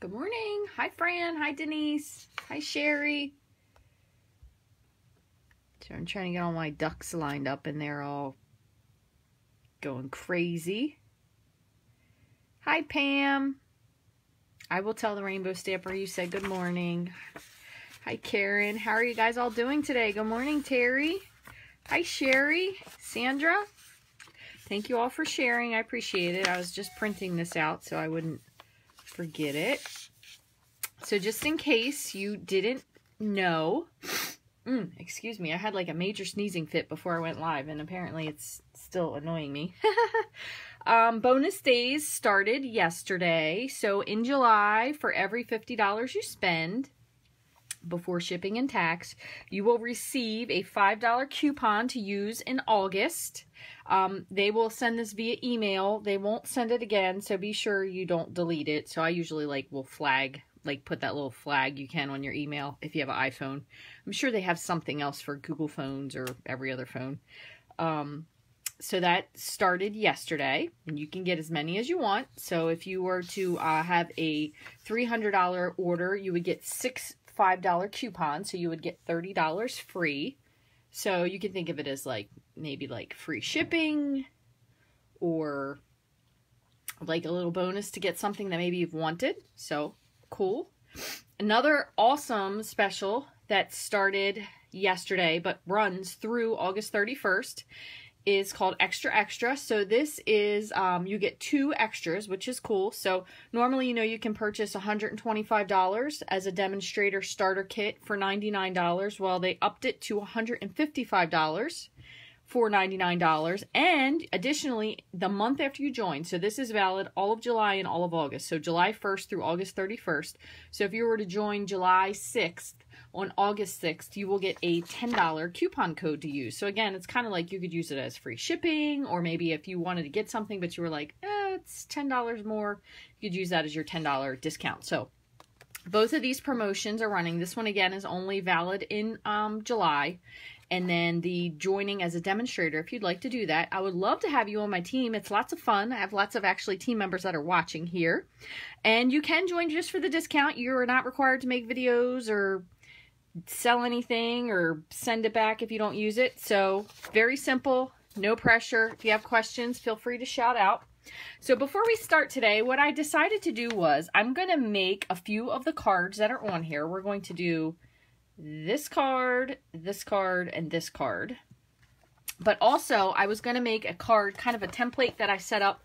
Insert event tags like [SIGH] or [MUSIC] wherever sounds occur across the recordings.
Good morning. Hi, Fran. Hi, Denise. Hi, Sherry. So I'm trying to get all my ducks lined up and they're all going crazy. Hi, Pam. I will tell the rainbow stamper you said good morning. Hi, Karen. How are you guys all doing today? Good morning, Terry. Hi, Sherry. Sandra. Thank you all for sharing. I appreciate it. I was just printing this out so I wouldn't forget it. So just in case you didn't know, mm, excuse me, I had like a major sneezing fit before I went live and apparently it's still annoying me. [LAUGHS] um, bonus days started yesterday. So in July, for every $50 you spend, before shipping and tax, you will receive a $5 coupon to use in August. Um, they will send this via email. They won't send it again, so be sure you don't delete it. So I usually like will flag, like put that little flag you can on your email if you have an iPhone. I'm sure they have something else for Google phones or every other phone. Um, so that started yesterday and you can get as many as you want so if you were to uh, have a $300 order you would get six $5 coupon, so you would get $30 free. So you can think of it as like maybe like free shipping or like a little bonus to get something that maybe you've wanted. So cool. Another awesome special that started yesterday but runs through August 31st is called Extra Extra. So this is, um, you get two extras, which is cool. So normally, you know, you can purchase $125 as a demonstrator starter kit for $99. Well, they upped it to $155 for $99. And additionally, the month after you join, so this is valid all of July and all of August. So July 1st through August 31st. So if you were to join July 6th, on August 6th, you will get a $10 coupon code to use. So again, it's kind of like you could use it as free shipping, or maybe if you wanted to get something, but you were like, eh, it's $10 more, you could use that as your $10 discount. So both of these promotions are running. This one again is only valid in um, July. And then the joining as a demonstrator, if you'd like to do that, I would love to have you on my team. It's lots of fun. I have lots of actually team members that are watching here. And you can join just for the discount. You are not required to make videos or sell anything or send it back if you don't use it. So very simple, no pressure. If you have questions, feel free to shout out. So before we start today, what I decided to do was I'm going to make a few of the cards that are on here. We're going to do this card, this card, and this card. But also, I was going to make a card, kind of a template that I set up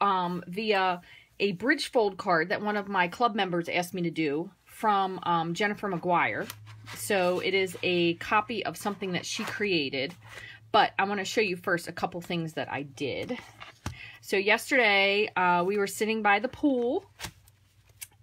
um, via a bridge fold card that one of my club members asked me to do from um, Jennifer McGuire. So it is a copy of something that she created. But I want to show you first a couple things that I did. So yesterday, uh, we were sitting by the pool.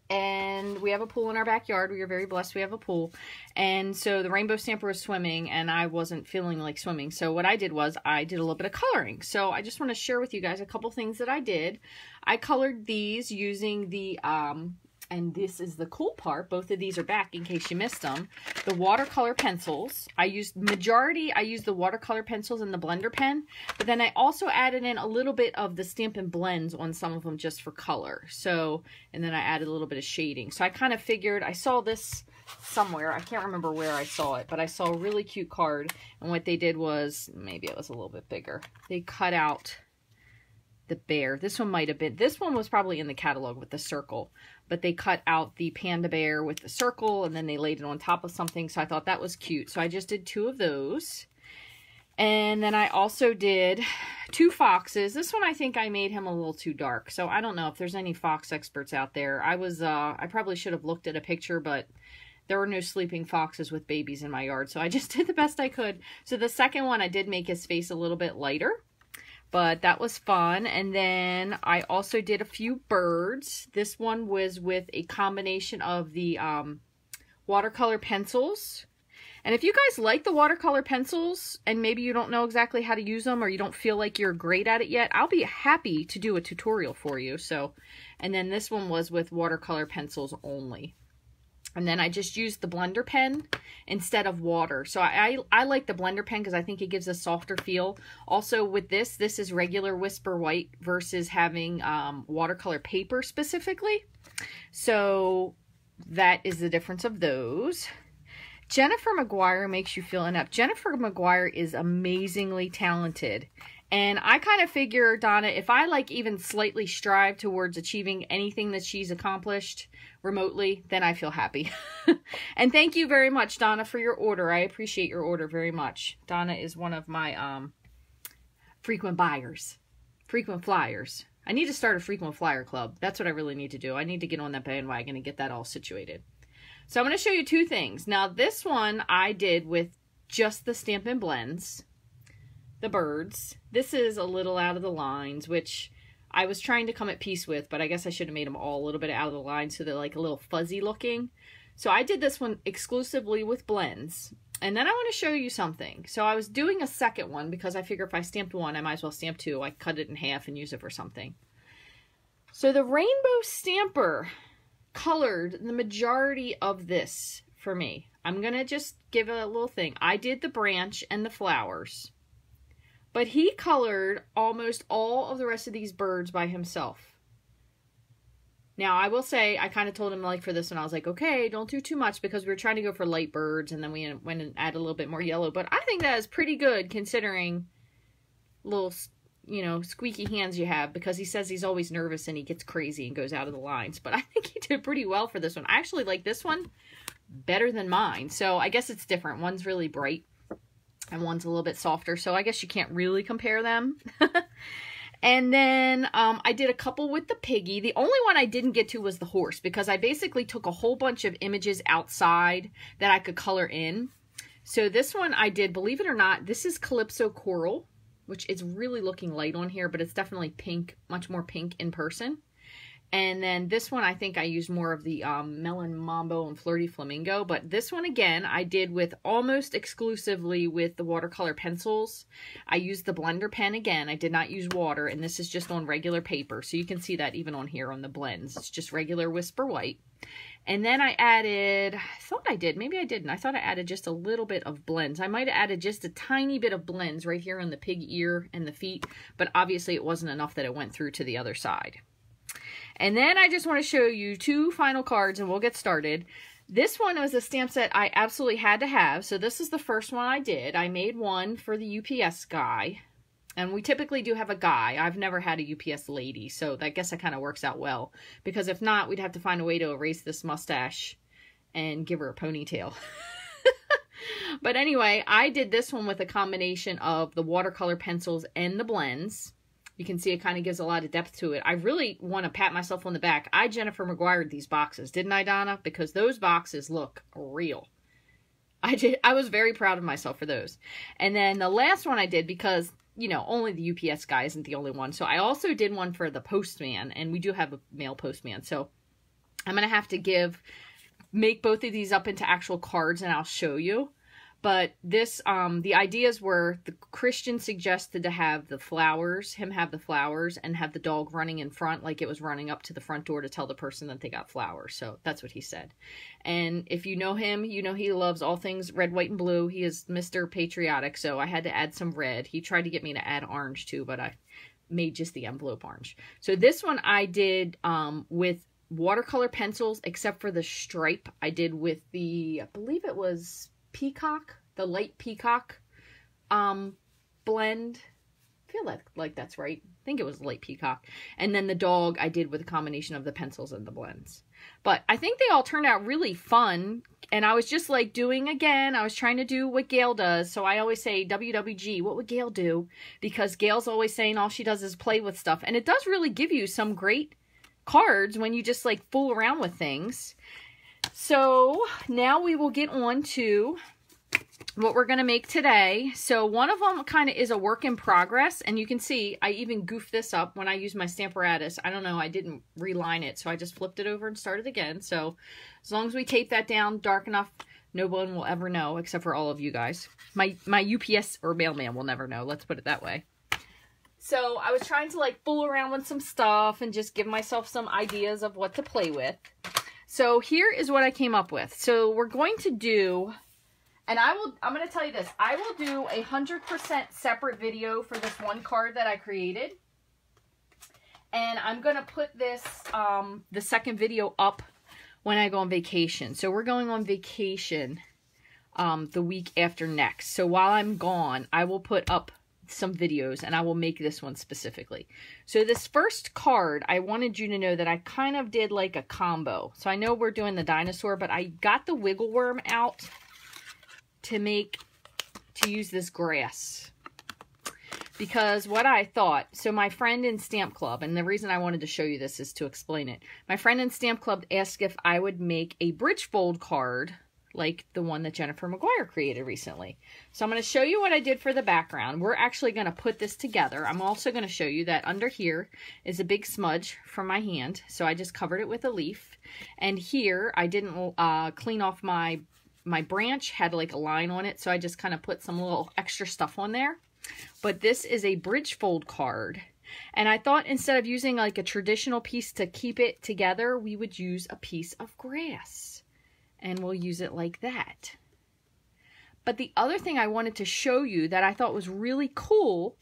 And we have a pool in our backyard. We are very blessed we have a pool. And so the rainbow stamper was swimming and I wasn't feeling like swimming. So what I did was I did a little bit of coloring. So I just want to share with you guys a couple things that I did. I colored these using the um, and this is the cool part. Both of these are back in case you missed them the watercolor pencils. I used majority i used the watercolor pencils and the blender pen but then i also added in a little bit of the Stampin' Blends on some of them just for color. So and then i added a little bit of shading. So i kind of figured i saw this somewhere. I can't remember where i saw it but i saw a really cute card. And what they did was maybe it was a little bit bigger. They cut out the bear. This one might have been, this one was probably in the catalog with the circle, but they cut out the panda bear with the circle and then they laid it on top of something. So I thought that was cute. So I just did two of those. And then I also did two foxes. This one I think I made him a little too dark. So I don't know if there's any fox experts out there. I was, uh, I probably should have looked at a picture, but there were no sleeping foxes with babies in my yard. So I just [LAUGHS] did the best I could. So the second one, I did make his face a little bit lighter but that was fun. And then I also did a few birds. This one was with a combination of the um, watercolor pencils. And if you guys like the watercolor pencils and maybe you don't know exactly how to use them or you don't feel like you're great at it yet, I'll be happy to do a tutorial for you. So, and then this one was with watercolor pencils only. And then I just used the blender pen instead of water. So I, I, I like the blender pen because I think it gives a softer feel. Also with this, this is regular Whisper White versus having um, watercolor paper specifically. So that is the difference of those. Jennifer McGuire makes you feel enough. Jennifer McGuire is amazingly talented. And I kind of figure, Donna, if I like even slightly strive towards achieving anything that she's accomplished remotely, then I feel happy. [LAUGHS] and thank you very much, Donna, for your order. I appreciate your order very much. Donna is one of my um, frequent buyers, frequent flyers. I need to start a frequent flyer club. That's what I really need to do. I need to get on that bandwagon and get that all situated. So I'm going to show you two things. Now, this one I did with just the Stampin' Blends the birds. This is a little out of the lines, which I was trying to come at peace with, but I guess I should have made them all a little bit out of the line so they're like a little fuzzy looking. So I did this one exclusively with blends. And then I want to show you something. So I was doing a second one because I figure if I stamped one, I might as well stamp two. I cut it in half and use it for something. So the Rainbow Stamper colored the majority of this for me. I'm going to just give a little thing. I did the branch and the flowers. But he colored almost all of the rest of these birds by himself. Now, I will say, I kind of told him, like, for this one, I was like, okay, don't do too much because we were trying to go for light birds and then we went and add a little bit more yellow. But I think that is pretty good considering little, you know, squeaky hands you have because he says he's always nervous and he gets crazy and goes out of the lines. But [LAUGHS] I think he did pretty well for this one. I actually like this one better than mine. So I guess it's different. One's really bright and one's a little bit softer. So I guess you can't really compare them. [LAUGHS] and then um, I did a couple with the piggy. The only one I didn't get to was the horse because I basically took a whole bunch of images outside that I could color in. So this one I did, believe it or not, this is Calypso Coral, which is really looking light on here, but it's definitely pink, much more pink in person. And then this one, I think I used more of the um, Melon Mambo and Flirty Flamingo. But this one, again, I did with almost exclusively with the watercolor pencils. I used the blender pen again. I did not use water. And this is just on regular paper. So you can see that even on here on the blends. It's just regular Whisper White. And then I added, I thought I did, maybe I didn't. I thought I added just a little bit of blends. I might have added just a tiny bit of blends right here on the pig ear and the feet. But obviously it wasn't enough that it went through to the other side. And then I just want to show you two final cards and we'll get started. This one was a stamp set I absolutely had to have. So this is the first one I did. I made one for the UPS guy. And we typically do have a guy. I've never had a UPS lady, so I guess that kind of works out well. Because if not, we'd have to find a way to erase this mustache and give her a ponytail. [LAUGHS] but anyway, I did this one with a combination of the watercolor pencils and the blends. You can see it kind of gives a lot of depth to it. I really want to pat myself on the back. I Jennifer McGuire these boxes, didn't I, Donna? Because those boxes look real. I did. I was very proud of myself for those. And then the last one I did because you know only the UPS guy isn't the only one. So I also did one for the postman, and we do have a mail postman. So I'm gonna have to give make both of these up into actual cards, and I'll show you. But this, um, the ideas were the Christian suggested to have the flowers, him have the flowers, and have the dog running in front like it was running up to the front door to tell the person that they got flowers. So that's what he said. And if you know him, you know he loves all things red, white, and blue. He is Mr. Patriotic, so I had to add some red. He tried to get me to add orange too, but I made just the envelope orange. So this one I did um, with watercolor pencils, except for the stripe. I did with the, I believe it was peacock, the light peacock um, blend. I feel like, like that's right. I think it was light peacock. And then the dog I did with a combination of the pencils and the blends. But I think they all turned out really fun. And I was just like doing again, I was trying to do what Gail does. So I always say, WWG, what would Gail do? Because Gail's always saying all she does is play with stuff. And it does really give you some great cards when you just like fool around with things. So now we will get on to what we're going to make today. So one of them kind of is a work in progress. And you can see I even goofed this up when I used my Stamparatus. I don't know. I didn't reline it. So I just flipped it over and started again. So as long as we tape that down dark enough, no one will ever know except for all of you guys. My, my UPS or mailman will never know. Let's put it that way. So I was trying to like fool around with some stuff and just give myself some ideas of what to play with. So here is what I came up with. So we're going to do, and I will, I'm going to tell you this, I will do a 100% separate video for this one card that I created. And I'm going to put this, um, the second video up when I go on vacation. So we're going on vacation um, the week after next. So while I'm gone, I will put up some videos and I will make this one specifically. So this first card, I wanted you to know that I kind of did like a combo. So I know we're doing the dinosaur, but I got the wiggle worm out to make, to use this grass. Because what I thought, so my friend in Stamp Club, and the reason I wanted to show you this is to explain it. My friend in Stamp Club asked if I would make a bridge fold card like the one that Jennifer McGuire created recently. So I'm going to show you what I did for the background. We're actually going to put this together. I'm also going to show you that under here is a big smudge from my hand. So I just covered it with a leaf. And here I didn't uh, clean off my, my branch, had like a line on it. So I just kind of put some little extra stuff on there. But this is a bridge fold card. And I thought instead of using like a traditional piece to keep it together, we would use a piece of grass and we'll use it like that. But the other thing I wanted to show you that I thought was really cool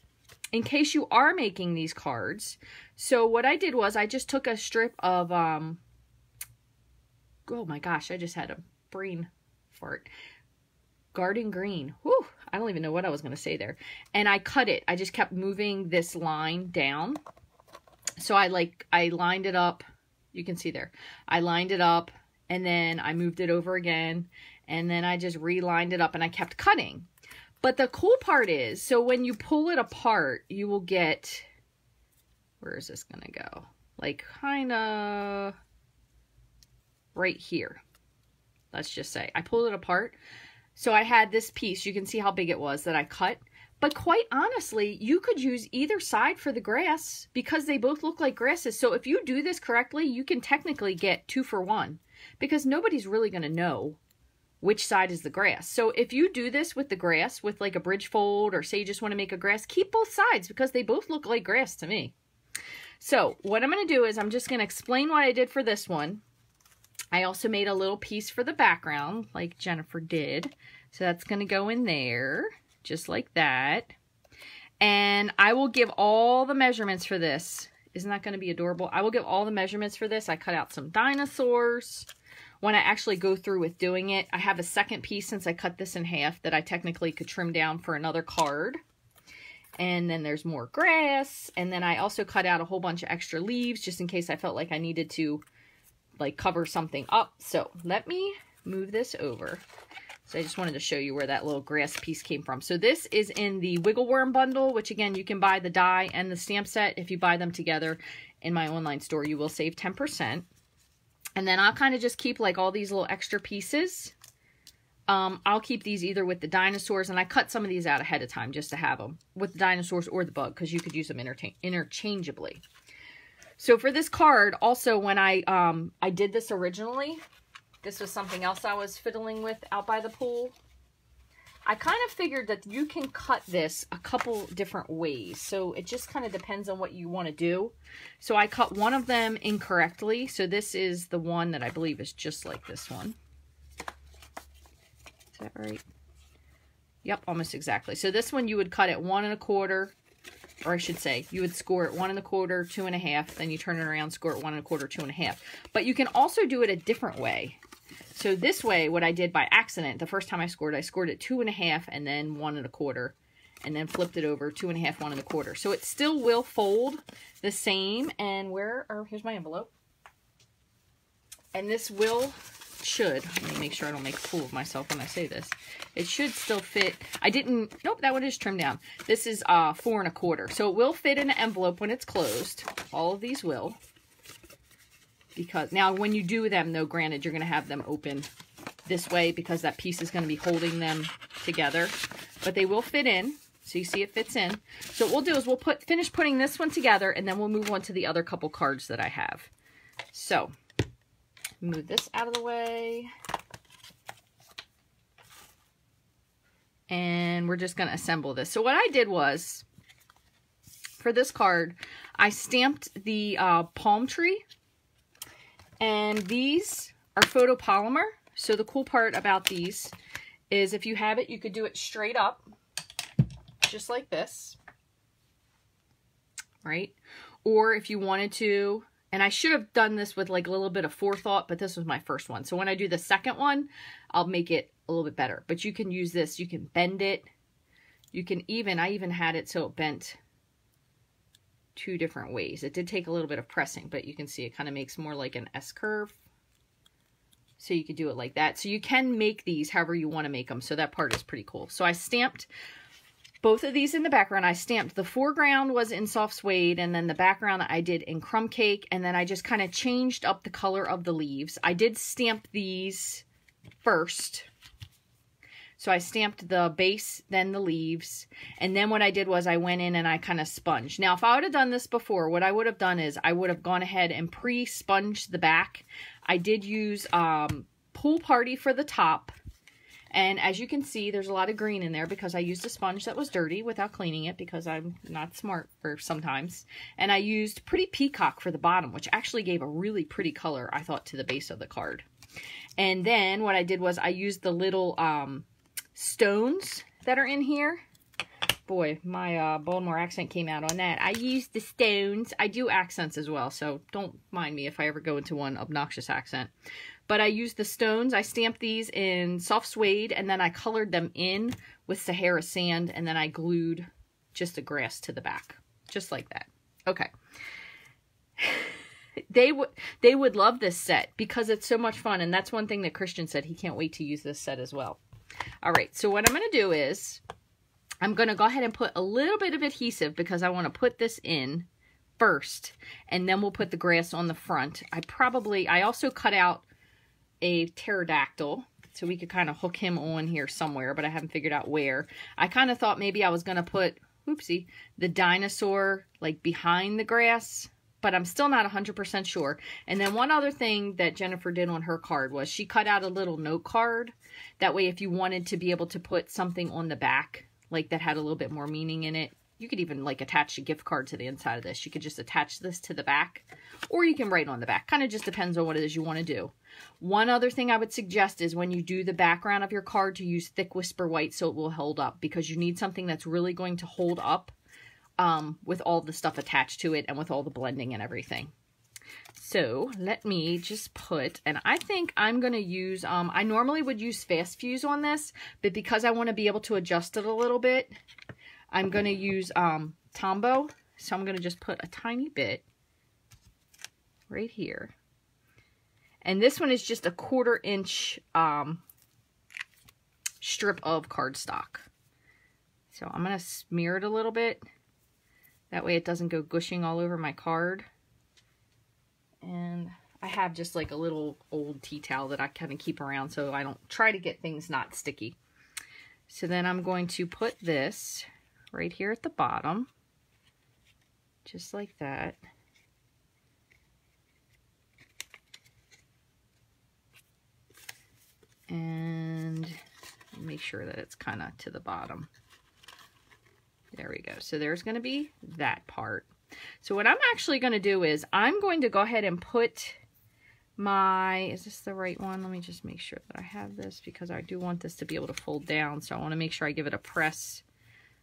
in case you are making these cards. So what I did was I just took a strip of, um, oh my gosh, I just had a brain fart. Garden green. Whew, I don't even know what I was going to say there. And I cut it. I just kept moving this line down. So I like, I lined it up. You can see there. I lined it up and then I moved it over again and then I just relined it up and I kept cutting. But the cool part is, so when you pull it apart, you will get, where is this going to go? Like kind of right here. Let's just say I pulled it apart. So I had this piece, you can see how big it was that I cut. But quite honestly, you could use either side for the grass because they both look like grasses. So if you do this correctly, you can technically get two for one because nobody's really going to know which side is the grass. So if you do this with the grass, with like a bridge fold, or say you just want to make a grass, keep both sides because they both look like grass to me. So what I'm going to do is I'm just going to explain what I did for this one. I also made a little piece for the background like Jennifer did. So that's going to go in there just like that. And I will give all the measurements for this isn't that going to be adorable? I will give all the measurements for this. I cut out some dinosaurs. When I actually go through with doing it, I have a second piece since I cut this in half that I technically could trim down for another card. And then there's more grass. And then I also cut out a whole bunch of extra leaves just in case I felt like I needed to like cover something up. So let me move this over. So I just wanted to show you where that little grass piece came from. So this is in the Wiggle Worm bundle, which again, you can buy the die and the stamp set. If you buy them together in my online store, you will save 10%. And then I'll kind of just keep like all these little extra pieces. Um, I'll keep these either with the dinosaurs, and I cut some of these out ahead of time just to have them with the dinosaurs or the bug because you could use them interchangeably. So for this card, also when I um, I did this originally, this was something else I was fiddling with out by the pool. I kind of figured that you can cut this a couple different ways. So it just kind of depends on what you want to do. So I cut one of them incorrectly. So this is the one that I believe is just like this one. Is that right? Yep, almost exactly. So this one you would cut at one and a quarter, or I should say, you would score it one and a quarter, two and a half, then you turn it around, score it one and a quarter, two and a half. But you can also do it a different way. So this way, what I did by accident, the first time I scored, I scored it two and a half and then one and a quarter. And then flipped it over, two and a half, one and a quarter. So it still will fold the same. And where, or here's my envelope. And this will, should, let me make sure I don't make a fool of myself when I say this. It should still fit. I didn't, nope, that one is trimmed down. This is uh, four and a quarter. So it will fit in an envelope when it's closed. All of these will because now when you do them though granted you're going to have them open this way because that piece is going to be holding them together but they will fit in so you see it fits in. So what we'll do is we'll put finish putting this one together and then we'll move on to the other couple cards that I have. So move this out of the way. And we're just going to assemble this. So what I did was for this card I stamped the uh, palm tree and these are photopolymer. So the cool part about these is if you have it, you could do it straight up, just like this, right? Or if you wanted to, and I should have done this with like a little bit of forethought, but this was my first one. So when I do the second one, I'll make it a little bit better. But you can use this, you can bend it. You can even, I even had it so it bent two different ways. It did take a little bit of pressing, but you can see it kind of makes more like an S curve. So you could do it like that. So you can make these however you want to make them. So that part is pretty cool. So I stamped both of these in the background. I stamped the foreground was in soft suede and then the background I did in crumb cake. And then I just kind of changed up the color of the leaves. I did stamp these first so I stamped the base, then the leaves. And then what I did was I went in and I kind of sponged. Now, if I would have done this before, what I would have done is I would have gone ahead and pre-sponged the back. I did use um, Pool Party for the top. And as you can see, there's a lot of green in there because I used a sponge that was dirty without cleaning it because I'm not smart for sometimes. And I used Pretty Peacock for the bottom, which actually gave a really pretty color, I thought, to the base of the card. And then what I did was I used the little um, stones that are in here. Boy, my uh, Baltimore accent came out on that. I use the stones. I do accents as well, so don't mind me if I ever go into one obnoxious accent. But I use the stones. I stamped these in soft suede, and then I colored them in with Sahara sand, and then I glued just the grass to the back. Just like that. Okay. [LAUGHS] they would they would love this set because it's so much fun and that's one thing that Christian said he can't wait to use this set as well. All right, so what I'm going to do is I'm going to go ahead and put a little bit of adhesive because I want to put this in first, and then we'll put the grass on the front. I probably, I also cut out a pterodactyl, so we could kind of hook him on here somewhere, but I haven't figured out where. I kind of thought maybe I was going to put, oopsie, the dinosaur like behind the grass, but I'm still not 100% sure. And then one other thing that Jennifer did on her card was she cut out a little note card. That way, if you wanted to be able to put something on the back, like that had a little bit more meaning in it, you could even like attach a gift card to the inside of this. You could just attach this to the back or you can write on the back. Kind of just depends on what it is you want to do. One other thing I would suggest is when you do the background of your card to use thick whisper white so it will hold up because you need something that's really going to hold up um, with all the stuff attached to it and with all the blending and everything. So let me just put, and I think I'm going to use, um, I normally would use Fast Fuse on this, but because I want to be able to adjust it a little bit, I'm going to use um, Tombow. So I'm going to just put a tiny bit right here. And this one is just a quarter inch um, strip of cardstock. So I'm going to smear it a little bit. That way it doesn't go gushing all over my card. And I have just like a little old tea towel that I kind of keep around so I don't try to get things not sticky. So then I'm going to put this right here at the bottom, just like that. And make sure that it's kind of to the bottom. There we go. So there's going to be that part. So what I'm actually going to do is I'm going to go ahead and put my, is this the right one? Let me just make sure that I have this because I do want this to be able to fold down. So I want to make sure I give it a press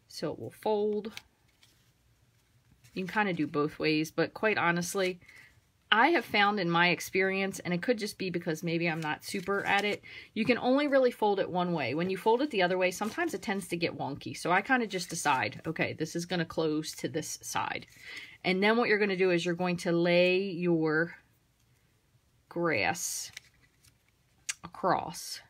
so it will fold. You can kind of do both ways, but quite honestly, I have found in my experience, and it could just be because maybe I'm not super at it, you can only really fold it one way. When you fold it the other way, sometimes it tends to get wonky. So I kind of just decide, okay, this is going to close to this side. And then what you're going to do is you're going to lay your grass across.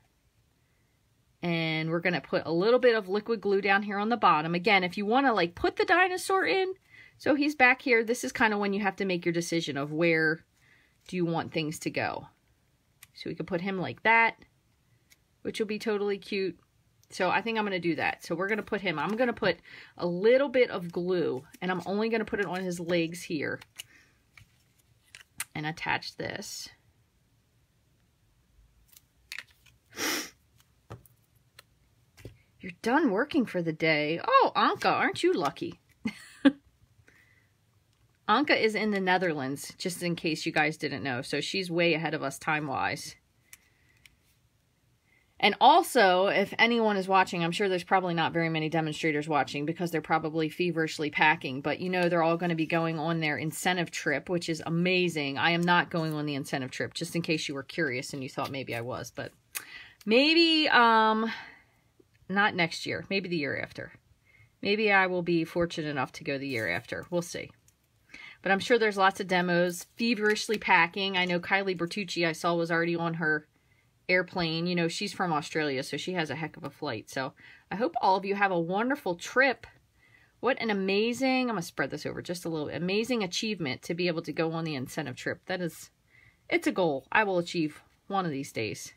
And we're going to put a little bit of liquid glue down here on the bottom. Again, if you want to like put the dinosaur in, so he's back here. This is kind of when you have to make your decision of where do you want things to go. So we could put him like that, which will be totally cute. So I think I'm going to do that. So we're going to put him, I'm going to put a little bit of glue and I'm only going to put it on his legs here and attach this. You're done working for the day. Oh, Anka, aren't you lucky? Anka is in the Netherlands, just in case you guys didn't know. So she's way ahead of us time-wise. And also, if anyone is watching, I'm sure there's probably not very many demonstrators watching because they're probably feverishly packing, but you know they're all going to be going on their incentive trip, which is amazing. I am not going on the incentive trip, just in case you were curious and you thought maybe I was, but maybe, um, not next year, maybe the year after. Maybe I will be fortunate enough to go the year after. We'll see. But I'm sure there's lots of demos. Feverishly packing. I know Kylie Bertucci I saw was already on her airplane. You know, she's from Australia, so she has a heck of a flight. So I hope all of you have a wonderful trip. What an amazing, I'm going to spread this over just a little bit, amazing achievement to be able to go on the incentive trip. That is, it's a goal I will achieve one of these days.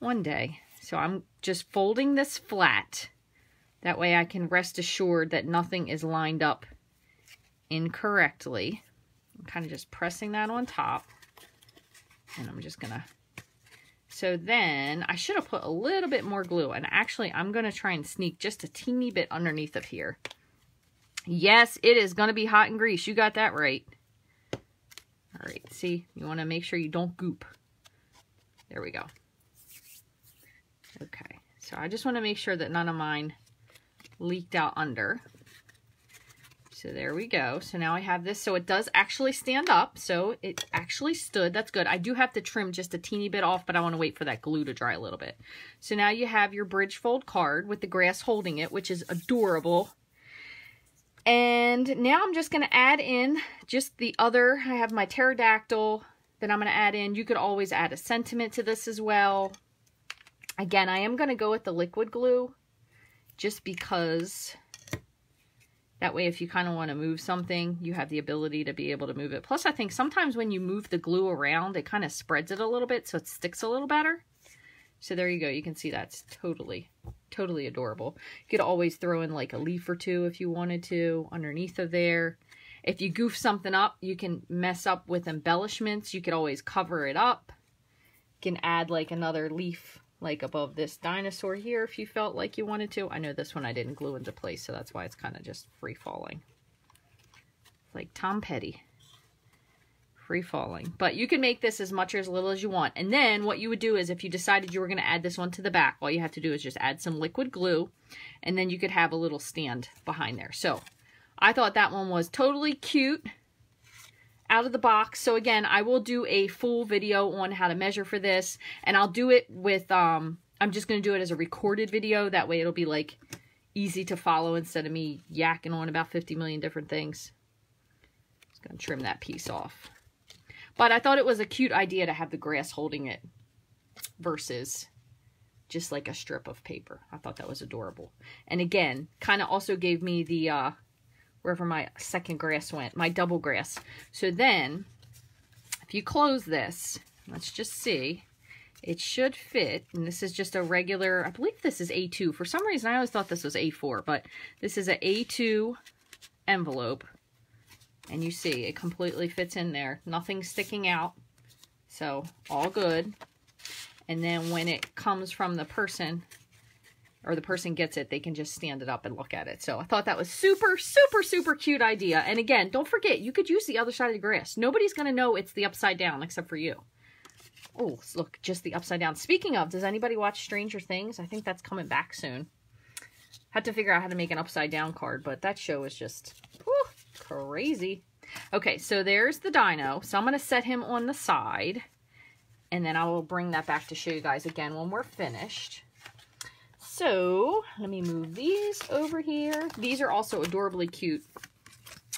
One day. So I'm just folding this flat. That way I can rest assured that nothing is lined up incorrectly. I'm kind of just pressing that on top. And I'm just going to so then I should have put a little bit more glue. And actually, I'm going to try and sneak just a teeny bit underneath of here. Yes, it is going to be hot and Greece. You got that right. All right, see, you want to make sure you don't goop. There we go. Okay, so I just want to make sure that none of mine leaked out under. So there we go. So now I have this. So it does actually stand up. So it actually stood. That's good. I do have to trim just a teeny bit off, but I want to wait for that glue to dry a little bit. So now you have your bridge fold card with the grass holding it, which is adorable. And now I'm just going to add in just the other. I have my pterodactyl that I'm going to add in. You could always add a sentiment to this as well. Again, I am going to go with the liquid glue just because that way, if you kind of want to move something, you have the ability to be able to move it. Plus, I think sometimes when you move the glue around, it kind of spreads it a little bit so it sticks a little better. So there you go. You can see that's totally, totally adorable. You could always throw in like a leaf or two if you wanted to underneath of there. If you goof something up, you can mess up with embellishments. You could always cover it up. You can add like another leaf like above this dinosaur here if you felt like you wanted to. I know this one I didn't glue into place, so that's why it's kind of just free falling. Like Tom Petty. Free falling. But you can make this as much or as little as you want. And then what you would do is if you decided you were going to add this one to the back, all you have to do is just add some liquid glue. And then you could have a little stand behind there. So I thought that one was totally cute out of the box. So again, I will do a full video on how to measure for this. And I'll do it with, um, I'm just going to do it as a recorded video. That way it'll be like easy to follow instead of me yakking on about 50 million different things. Just going to trim that piece off. But I thought it was a cute idea to have the grass holding it versus just like a strip of paper. I thought that was adorable. And again, kind of also gave me the uh, wherever my second grass went, my double grass. So then, if you close this, let's just see, it should fit, and this is just a regular, I believe this is A2. For some reason, I always thought this was A4, but this is an A2 envelope, and you see, it completely fits in there. Nothing sticking out, so all good. And then when it comes from the person, or the person gets it, they can just stand it up and look at it. So I thought that was super, super, super cute idea. And again, don't forget, you could use the other side of the grass. Nobody's going to know it's the upside down except for you. Oh, look, just the upside down. Speaking of, does anybody watch Stranger Things? I think that's coming back soon. Had to figure out how to make an upside down card, but that show is just whew, crazy. Okay, so there's the dino. So I'm going to set him on the side. And then I will bring that back to show you guys again when we're finished. So let me move these over here. These are also adorably cute.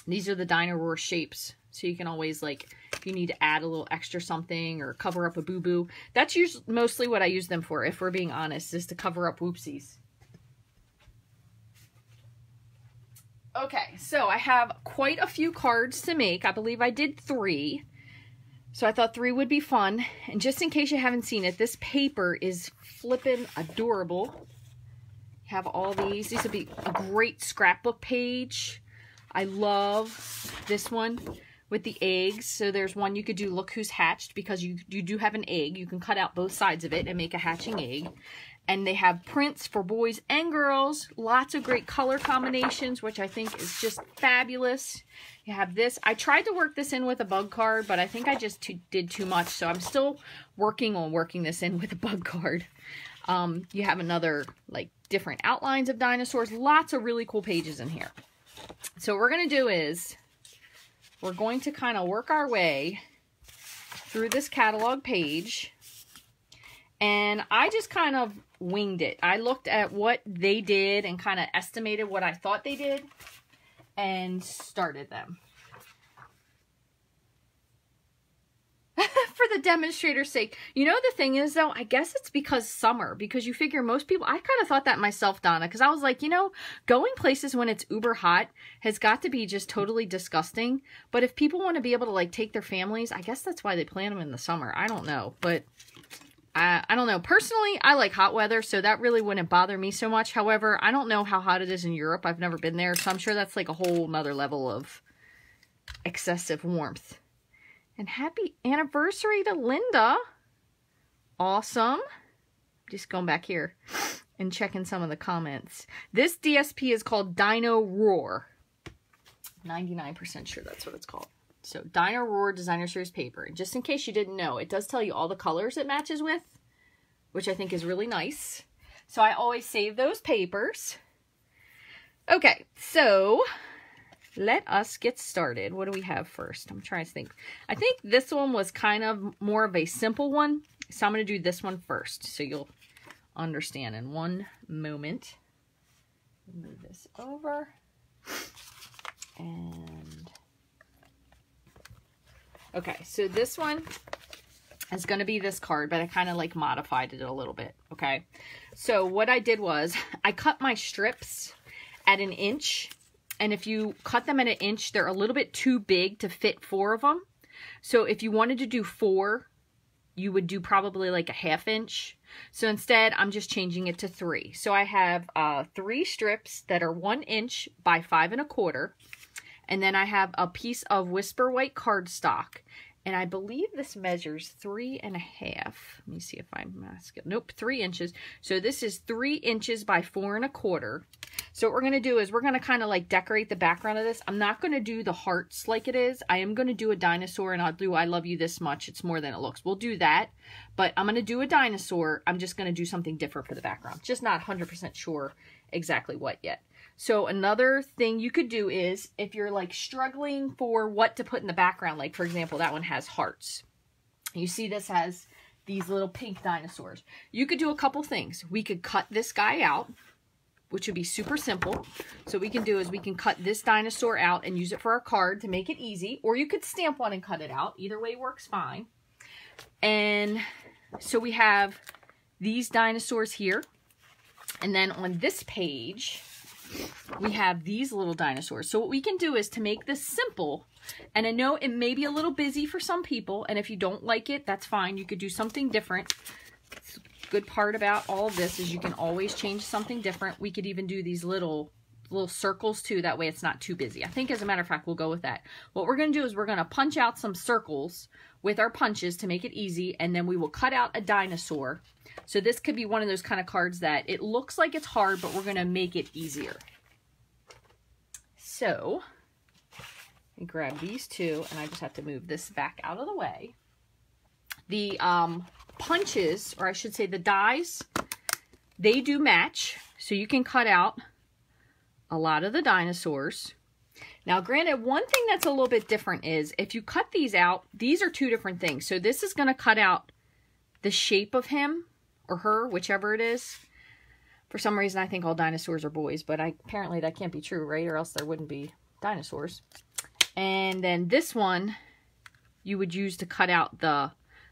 These are the Dino Roar shapes. So you can always like, if you need to add a little extra something or cover up a boo-boo. That's usually mostly what I use them for, if we're being honest, is to cover up whoopsies. Okay, so I have quite a few cards to make. I believe I did three. So I thought three would be fun. And just in case you haven't seen it, this paper is flippin' adorable have all these. These would be a great scrapbook page. I love this one with the eggs. So there's one you could do look who's hatched because you, you do have an egg. You can cut out both sides of it and make a hatching egg. And they have prints for boys and girls. Lots of great color combinations, which I think is just fabulous. You have this. I tried to work this in with a bug card, but I think I just too, did too much. So I'm still working on working this in with a bug card. Um, you have another, like, different outlines of dinosaurs. Lots of really cool pages in here. So what we're going to do is we're going to kind of work our way through this catalog page. And I just kind of winged it. I looked at what they did and kind of estimated what I thought they did and started them. [LAUGHS] for the demonstrator's sake. You know, the thing is, though, I guess it's because summer, because you figure most people, I kind of thought that myself, Donna, because I was like, you know, going places when it's uber hot has got to be just totally disgusting. But if people want to be able to, like, take their families, I guess that's why they plan them in the summer. I don't know. But I, I don't know. Personally, I like hot weather, so that really wouldn't bother me so much. However, I don't know how hot it is in Europe. I've never been there, so I'm sure that's like a whole nother level of excessive warmth. And happy anniversary to Linda. Awesome. Just going back here and checking some of the comments. This DSP is called Dino Roar. 99% sure that's what it's called. So Dino Roar Designer Series paper. And just in case you didn't know, it does tell you all the colors it matches with, which I think is really nice. So I always save those papers. Okay, so let us get started. What do we have first? I'm trying to think. I think this one was kind of more of a simple one. So I'm going to do this one first so you'll understand in one moment. Move this over. And okay, so this one is going to be this card, but I kind of like modified it a little bit. Okay, so what I did was [LAUGHS] I cut my strips at an inch and if you cut them at an inch, they're a little bit too big to fit four of them. So if you wanted to do four, you would do probably like a half inch. So instead, I'm just changing it to three. So I have uh, three strips that are one inch by five and a quarter. And then I have a piece of Whisper White cardstock. And I believe this measures three and a half. Let me see if I'm masking. Nope, three inches. So this is three inches by four and a quarter. So what we're going to do is we're going to kind of like decorate the background of this. I'm not going to do the hearts like it is. I am going to do a dinosaur and I'll do I love you this much. It's more than it looks. We'll do that. But I'm going to do a dinosaur. I'm just going to do something different for the background. Just not 100% sure exactly what yet. So another thing you could do is if you're like struggling for what to put in the background, like for example, that one has hearts. You see this has these little pink dinosaurs. You could do a couple things. We could cut this guy out, which would be super simple. So what we can do is we can cut this dinosaur out and use it for our card to make it easy. Or you could stamp one and cut it out. Either way works fine. And so we have these dinosaurs here. And then on this page, we have these little dinosaurs. So what we can do is to make this simple, and I know it may be a little busy for some people, and if you don't like it, that's fine. You could do something different. good part about all of this is you can always change something different. We could even do these little little circles too. That way it's not too busy. I think as a matter of fact, we'll go with that. What we're going to do is we're going to punch out some circles with our punches to make it easy. And then we will cut out a dinosaur. So this could be one of those kind of cards that it looks like it's hard, but we're going to make it easier. So grab these two and I just have to move this back out of the way. The um, punches, or I should say the dies, they do match. So you can cut out a lot of the dinosaurs. Now, granted, one thing that's a little bit different is if you cut these out, these are two different things. So this is going to cut out the shape of him or her, whichever it is. For some reason, I think all dinosaurs are boys, but I, apparently that can't be true, right? Or else there wouldn't be dinosaurs. And then this one, you would use to cut out the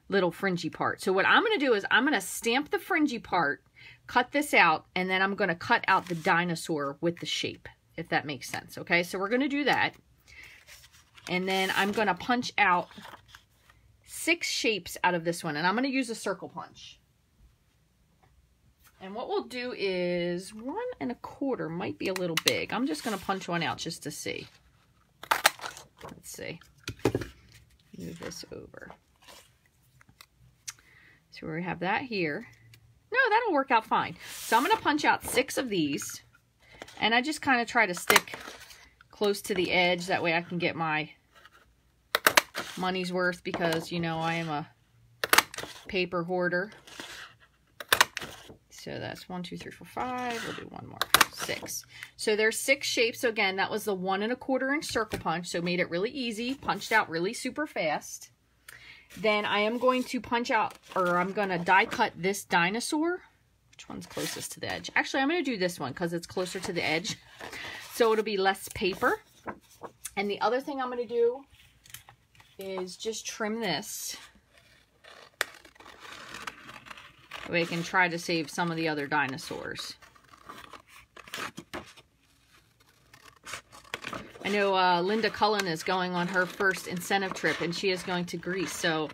little fringy part. So what I'm going to do is I'm going to stamp the fringy part, cut this out, and then I'm going to cut out the dinosaur with the shape if that makes sense. Okay, so we're going to do that. And then I'm going to punch out six shapes out of this one. And I'm going to use a circle punch. And what we'll do is one and a quarter might be a little big. I'm just going to punch one out just to see. Let's see. Move this over. So we have that here. No, that'll work out fine. So I'm going to punch out six of these. And I just kind of try to stick close to the edge. That way I can get my money's worth because, you know, I am a paper hoarder. So that's one, two, three, four, five. We'll do one more. Six. So there's six shapes. So again, that was the one and a quarter inch circle punch. So made it really easy. Punched out really super fast. Then I am going to punch out, or I'm going to die cut this dinosaur. Which one's closest to the edge? Actually, I'm going to do this one because it's closer to the edge. So it'll be less paper. And the other thing I'm going to do is just trim this. We can try to save some of the other dinosaurs. I know uh, Linda Cullen is going on her first incentive trip and she is going to Greece. So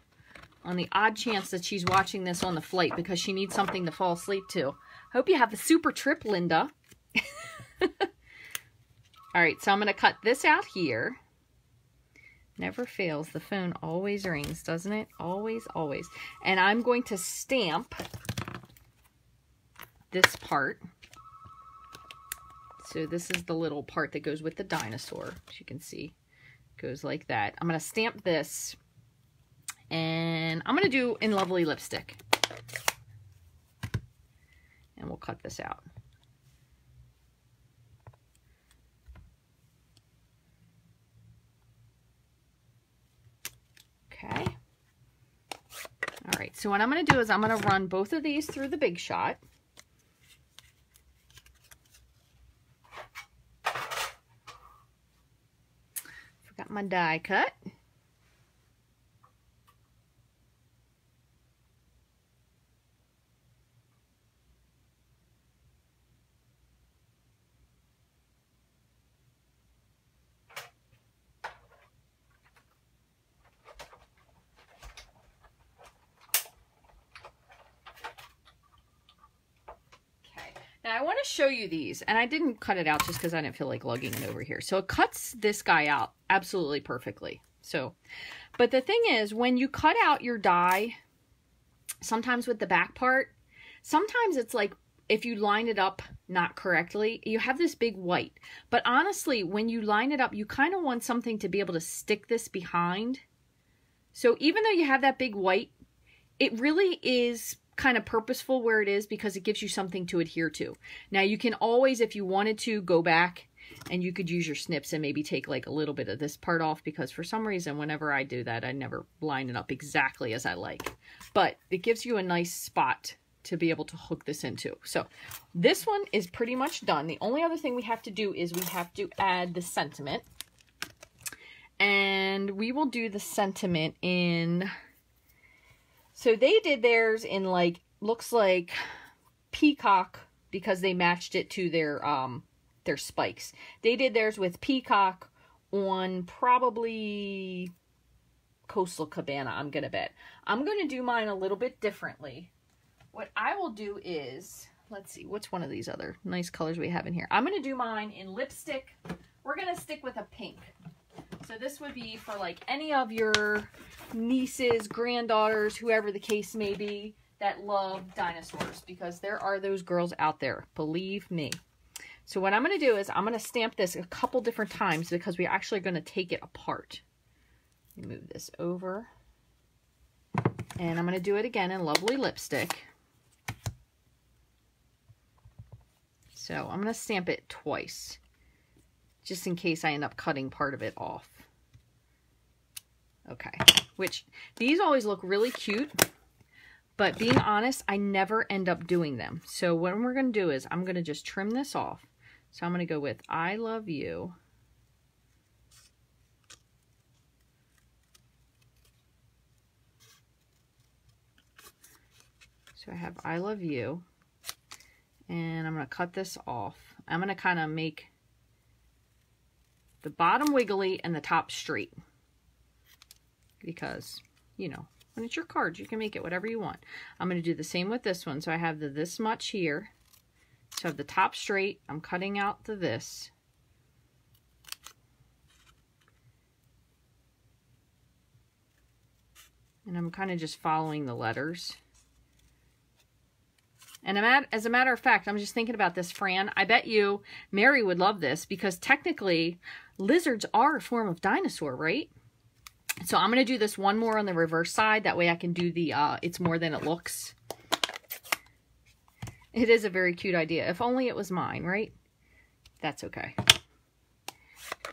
on the odd chance that she's watching this on the flight because she needs something to fall asleep to. Hope you have a super trip, Linda. [LAUGHS] All right, so I'm going to cut this out here. Never fails. The phone always rings, doesn't it? Always, always. And I'm going to stamp this part. So this is the little part that goes with the dinosaur. As you can see, goes like that. I'm going to stamp this. And I'm going to do in Lovely Lipstick. And we'll cut this out. Okay. All right, so what I'm going to do is I'm going to run both of these through the Big Shot. Forgot my die cut. Now I want to show you these, and I didn't cut it out just because I didn't feel like lugging it over here. So it cuts this guy out absolutely perfectly. So, but the thing is, when you cut out your die, sometimes with the back part, sometimes it's like if you line it up not correctly, you have this big white. But honestly, when you line it up, you kind of want something to be able to stick this behind. So even though you have that big white, it really is kind of purposeful where it is because it gives you something to adhere to. Now you can always, if you wanted to, go back and you could use your snips and maybe take like a little bit of this part off because for some reason whenever I do that I never line it up exactly as I like. But it gives you a nice spot to be able to hook this into. So this one is pretty much done. The only other thing we have to do is we have to add the sentiment. And we will do the sentiment in so they did theirs in like, looks like peacock because they matched it to their, um, their spikes. They did theirs with peacock on probably Coastal Cabana, I'm going to bet. I'm going to do mine a little bit differently. What I will do is, let's see, what's one of these other nice colors we have in here? I'm going to do mine in lipstick. We're going to stick with a pink. So this would be for like any of your nieces, granddaughters, whoever the case may be, that love dinosaurs because there are those girls out there, believe me. So what I'm going to do is I'm going to stamp this a couple different times because we're actually going to take it apart. Move this over. And I'm going to do it again in Lovely Lipstick. So I'm going to stamp it twice just in case I end up cutting part of it off. Okay, which these always look really cute, but being honest, I never end up doing them. So what we're going to do is I'm going to just trim this off. So I'm going to go with I love you. So I have I love you. And I'm going to cut this off. I'm going to kind of make the bottom wiggly and the top straight. Because, you know, when it's your cards, you can make it whatever you want. I'm going to do the same with this one. So I have the this much here. So I have the top straight. I'm cutting out the this. And I'm kind of just following the letters. And at, as a matter of fact, I'm just thinking about this, Fran. I bet you Mary would love this because technically lizards are a form of dinosaur, right? So I'm going to do this one more on the reverse side. That way I can do the uh, it's more than it looks. It is a very cute idea. If only it was mine, right? That's okay.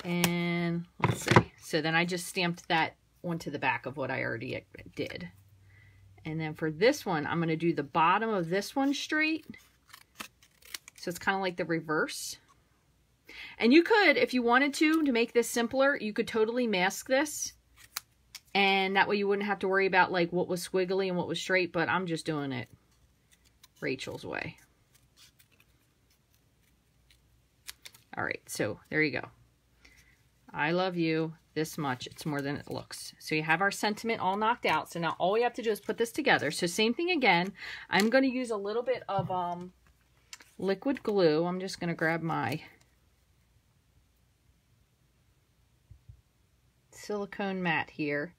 And let's see. So then I just stamped that onto the back of what I already did. And then for this one, I'm going to do the bottom of this one straight. So it's kind of like the reverse. And you could, if you wanted to, to make this simpler, you could totally mask this. And that way you wouldn't have to worry about like what was squiggly and what was straight, but I'm just doing it Rachel's way. All right, so there you go. I love you this much. It's more than it looks. So you have our sentiment all knocked out. So now all we have to do is put this together. So same thing again. I'm going to use a little bit of um, liquid glue. I'm just going to grab my silicone mat here.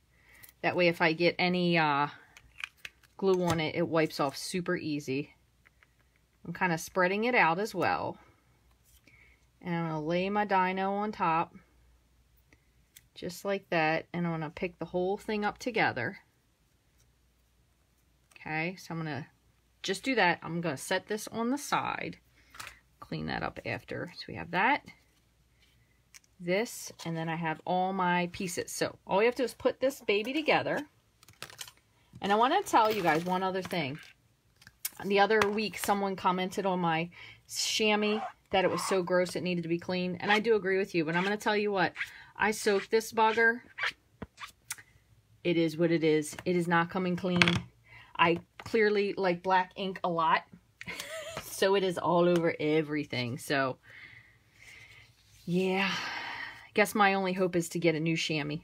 That way if I get any uh, glue on it, it wipes off super easy. I'm kind of spreading it out as well. And I'm going to lay my dino on top. Just like that. And I'm going to pick the whole thing up together. Okay, so I'm going to just do that. I'm going to set this on the side. Clean that up after. So we have that this, and then I have all my pieces. So all you have to do is put this baby together. And I want to tell you guys one other thing. The other week, someone commented on my chamois that it was so gross it needed to be cleaned. And I do agree with you, but I'm going to tell you what. I soaked this bugger. It is what it is. It is not coming clean. I clearly like black ink a lot. [LAUGHS] so it is all over everything. So, yeah guess my only hope is to get a new chamois.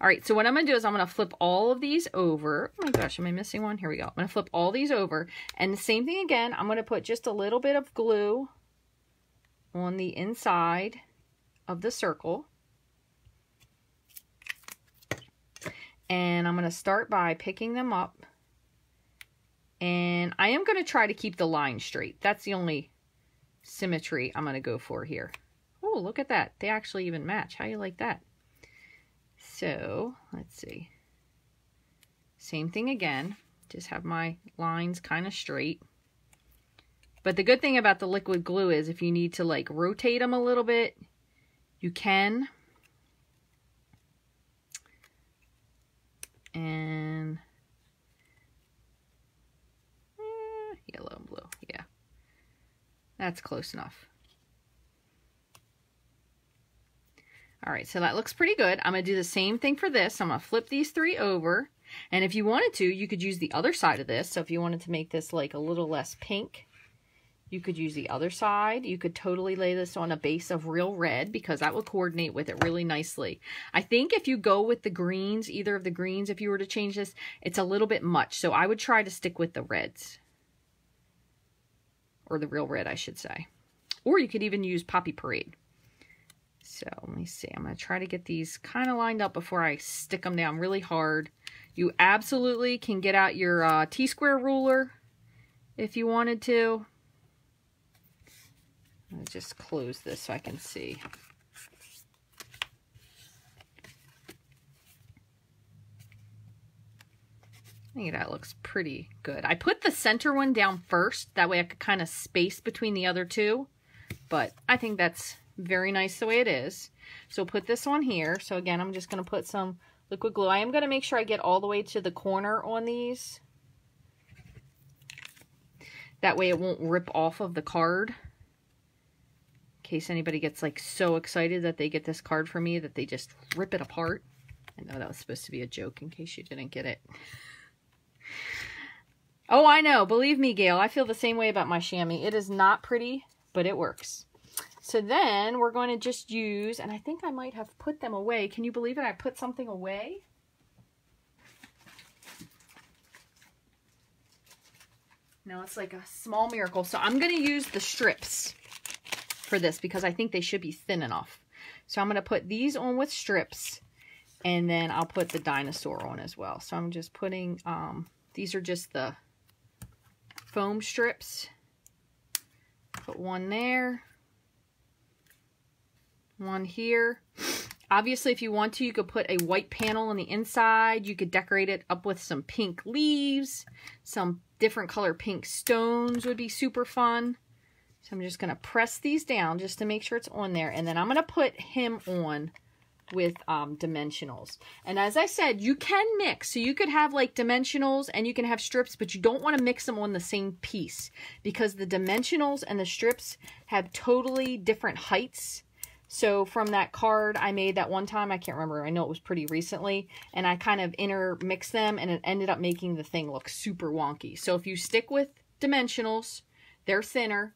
All right, so what I'm going to do is I'm going to flip all of these over. Oh my gosh, am I missing one? Here we go. I'm going to flip all these over. And the same thing again, I'm going to put just a little bit of glue on the inside of the circle. And I'm going to start by picking them up. And I am going to try to keep the line straight. That's the only symmetry I'm going to go for here. Look at that. They actually even match. How you like that? So, let's see. Same thing again. Just have my lines kind of straight. But the good thing about the liquid glue is if you need to like rotate them a little bit, you can. And eh, yellow and blue. Yeah. That's close enough. All right, so that looks pretty good. I'm going to do the same thing for this. I'm going to flip these three over. And if you wanted to, you could use the other side of this. So if you wanted to make this like a little less pink, you could use the other side. You could totally lay this on a base of real red because that will coordinate with it really nicely. I think if you go with the greens, either of the greens, if you were to change this, it's a little bit much. So I would try to stick with the reds. Or the real red, I should say. Or you could even use Poppy Parade. So let me see. I'm going to try to get these kind of lined up before I stick them down really hard. You absolutely can get out your uh, T-square ruler if you wanted to. I'll just close this so I can see. I think that looks pretty good. I put the center one down first. That way I could kind of space between the other two. But I think that's very nice the way it is. So put this on here. So again, I'm just going to put some liquid glue. I am going to make sure I get all the way to the corner on these. That way it won't rip off of the card. In case anybody gets like so excited that they get this card for me that they just rip it apart. I know that was supposed to be a joke in case you didn't get it. [LAUGHS] Oh, I know. Believe me, Gail, I feel the same way about my chamois. It is not pretty, but it works. So then we're going to just use, and I think I might have put them away. Can you believe it? I put something away. No, it's like a small miracle. So I'm going to use the strips for this because I think they should be thin enough. So I'm going to put these on with strips and then I'll put the dinosaur on as well. So I'm just putting, um, these are just the foam strips. Put one there one here. Obviously, if you want to, you could put a white panel on the inside. You could decorate it up with some pink leaves. Some different color pink stones would be super fun. So I'm just going to press these down just to make sure it's on there. And then I'm going to put him on with um, dimensionals. And as I said, you can mix. So you could have like dimensionals and you can have strips, but you don't want to mix them on the same piece because the dimensionals and the strips have totally different heights. So from that card I made that one time, I can't remember, I know it was pretty recently, and I kind of intermixed them and it ended up making the thing look super wonky. So if you stick with dimensionals, they're thinner,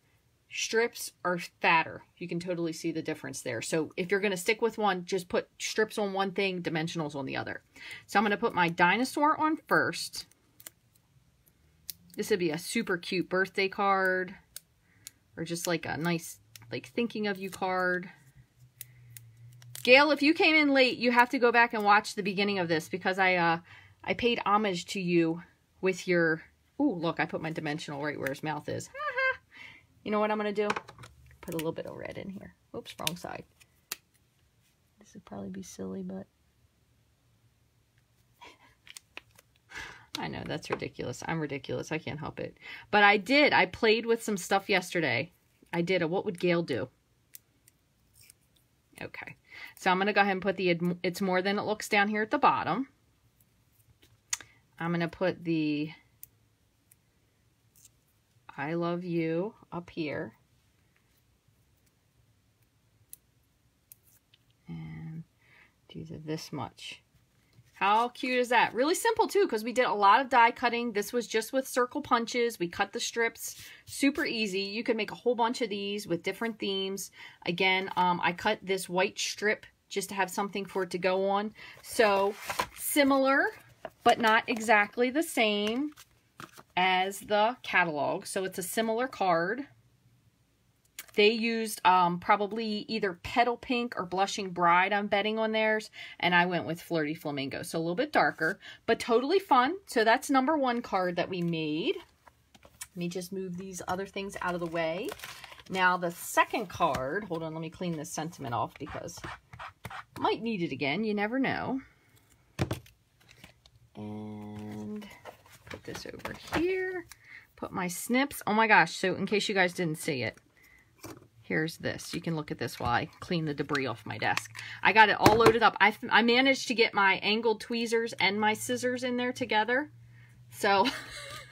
strips are fatter. You can totally see the difference there. So if you're going to stick with one, just put strips on one thing, dimensionals on the other. So I'm going to put my dinosaur on first. This would be a super cute birthday card or just like a nice like thinking of you card. Gail, if you came in late, you have to go back and watch the beginning of this because I uh I paid homage to you with your Ooh, look, I put my dimensional right where his mouth is. you know what I'm going to do? Put a little bit of red in here. Oops, wrong side. This would probably be silly, but... [LAUGHS] I know, that's ridiculous. I'm ridiculous. I can't help it. But I did. I played with some stuff yesterday. I did a what would Gail do? Okay. So I'm going to go ahead and put the It's More Than It Looks down here at the bottom. I'm going to put the I Love You up here. And do this much. How cute is that? Really simple too because we did a lot of die cutting. This was just with circle punches. We cut the strips. Super easy. You could make a whole bunch of these with different themes. Again, um, I cut this white strip just to have something for it to go on. So similar, but not exactly the same as the catalog. So it's a similar card. They used um, probably either Petal Pink or Blushing Bride, I'm betting on theirs. And I went with Flirty Flamingo. So a little bit darker, but totally fun. So that's number one card that we made. Let me just move these other things out of the way. Now the second card, hold on, let me clean this sentiment off because might need it again. You never know. And put this over here. Put my snips. Oh my gosh. So in case you guys didn't see it, here's this. You can look at this while I clean the debris off my desk. I got it all loaded up. I, I managed to get my angled tweezers and my scissors in there together. So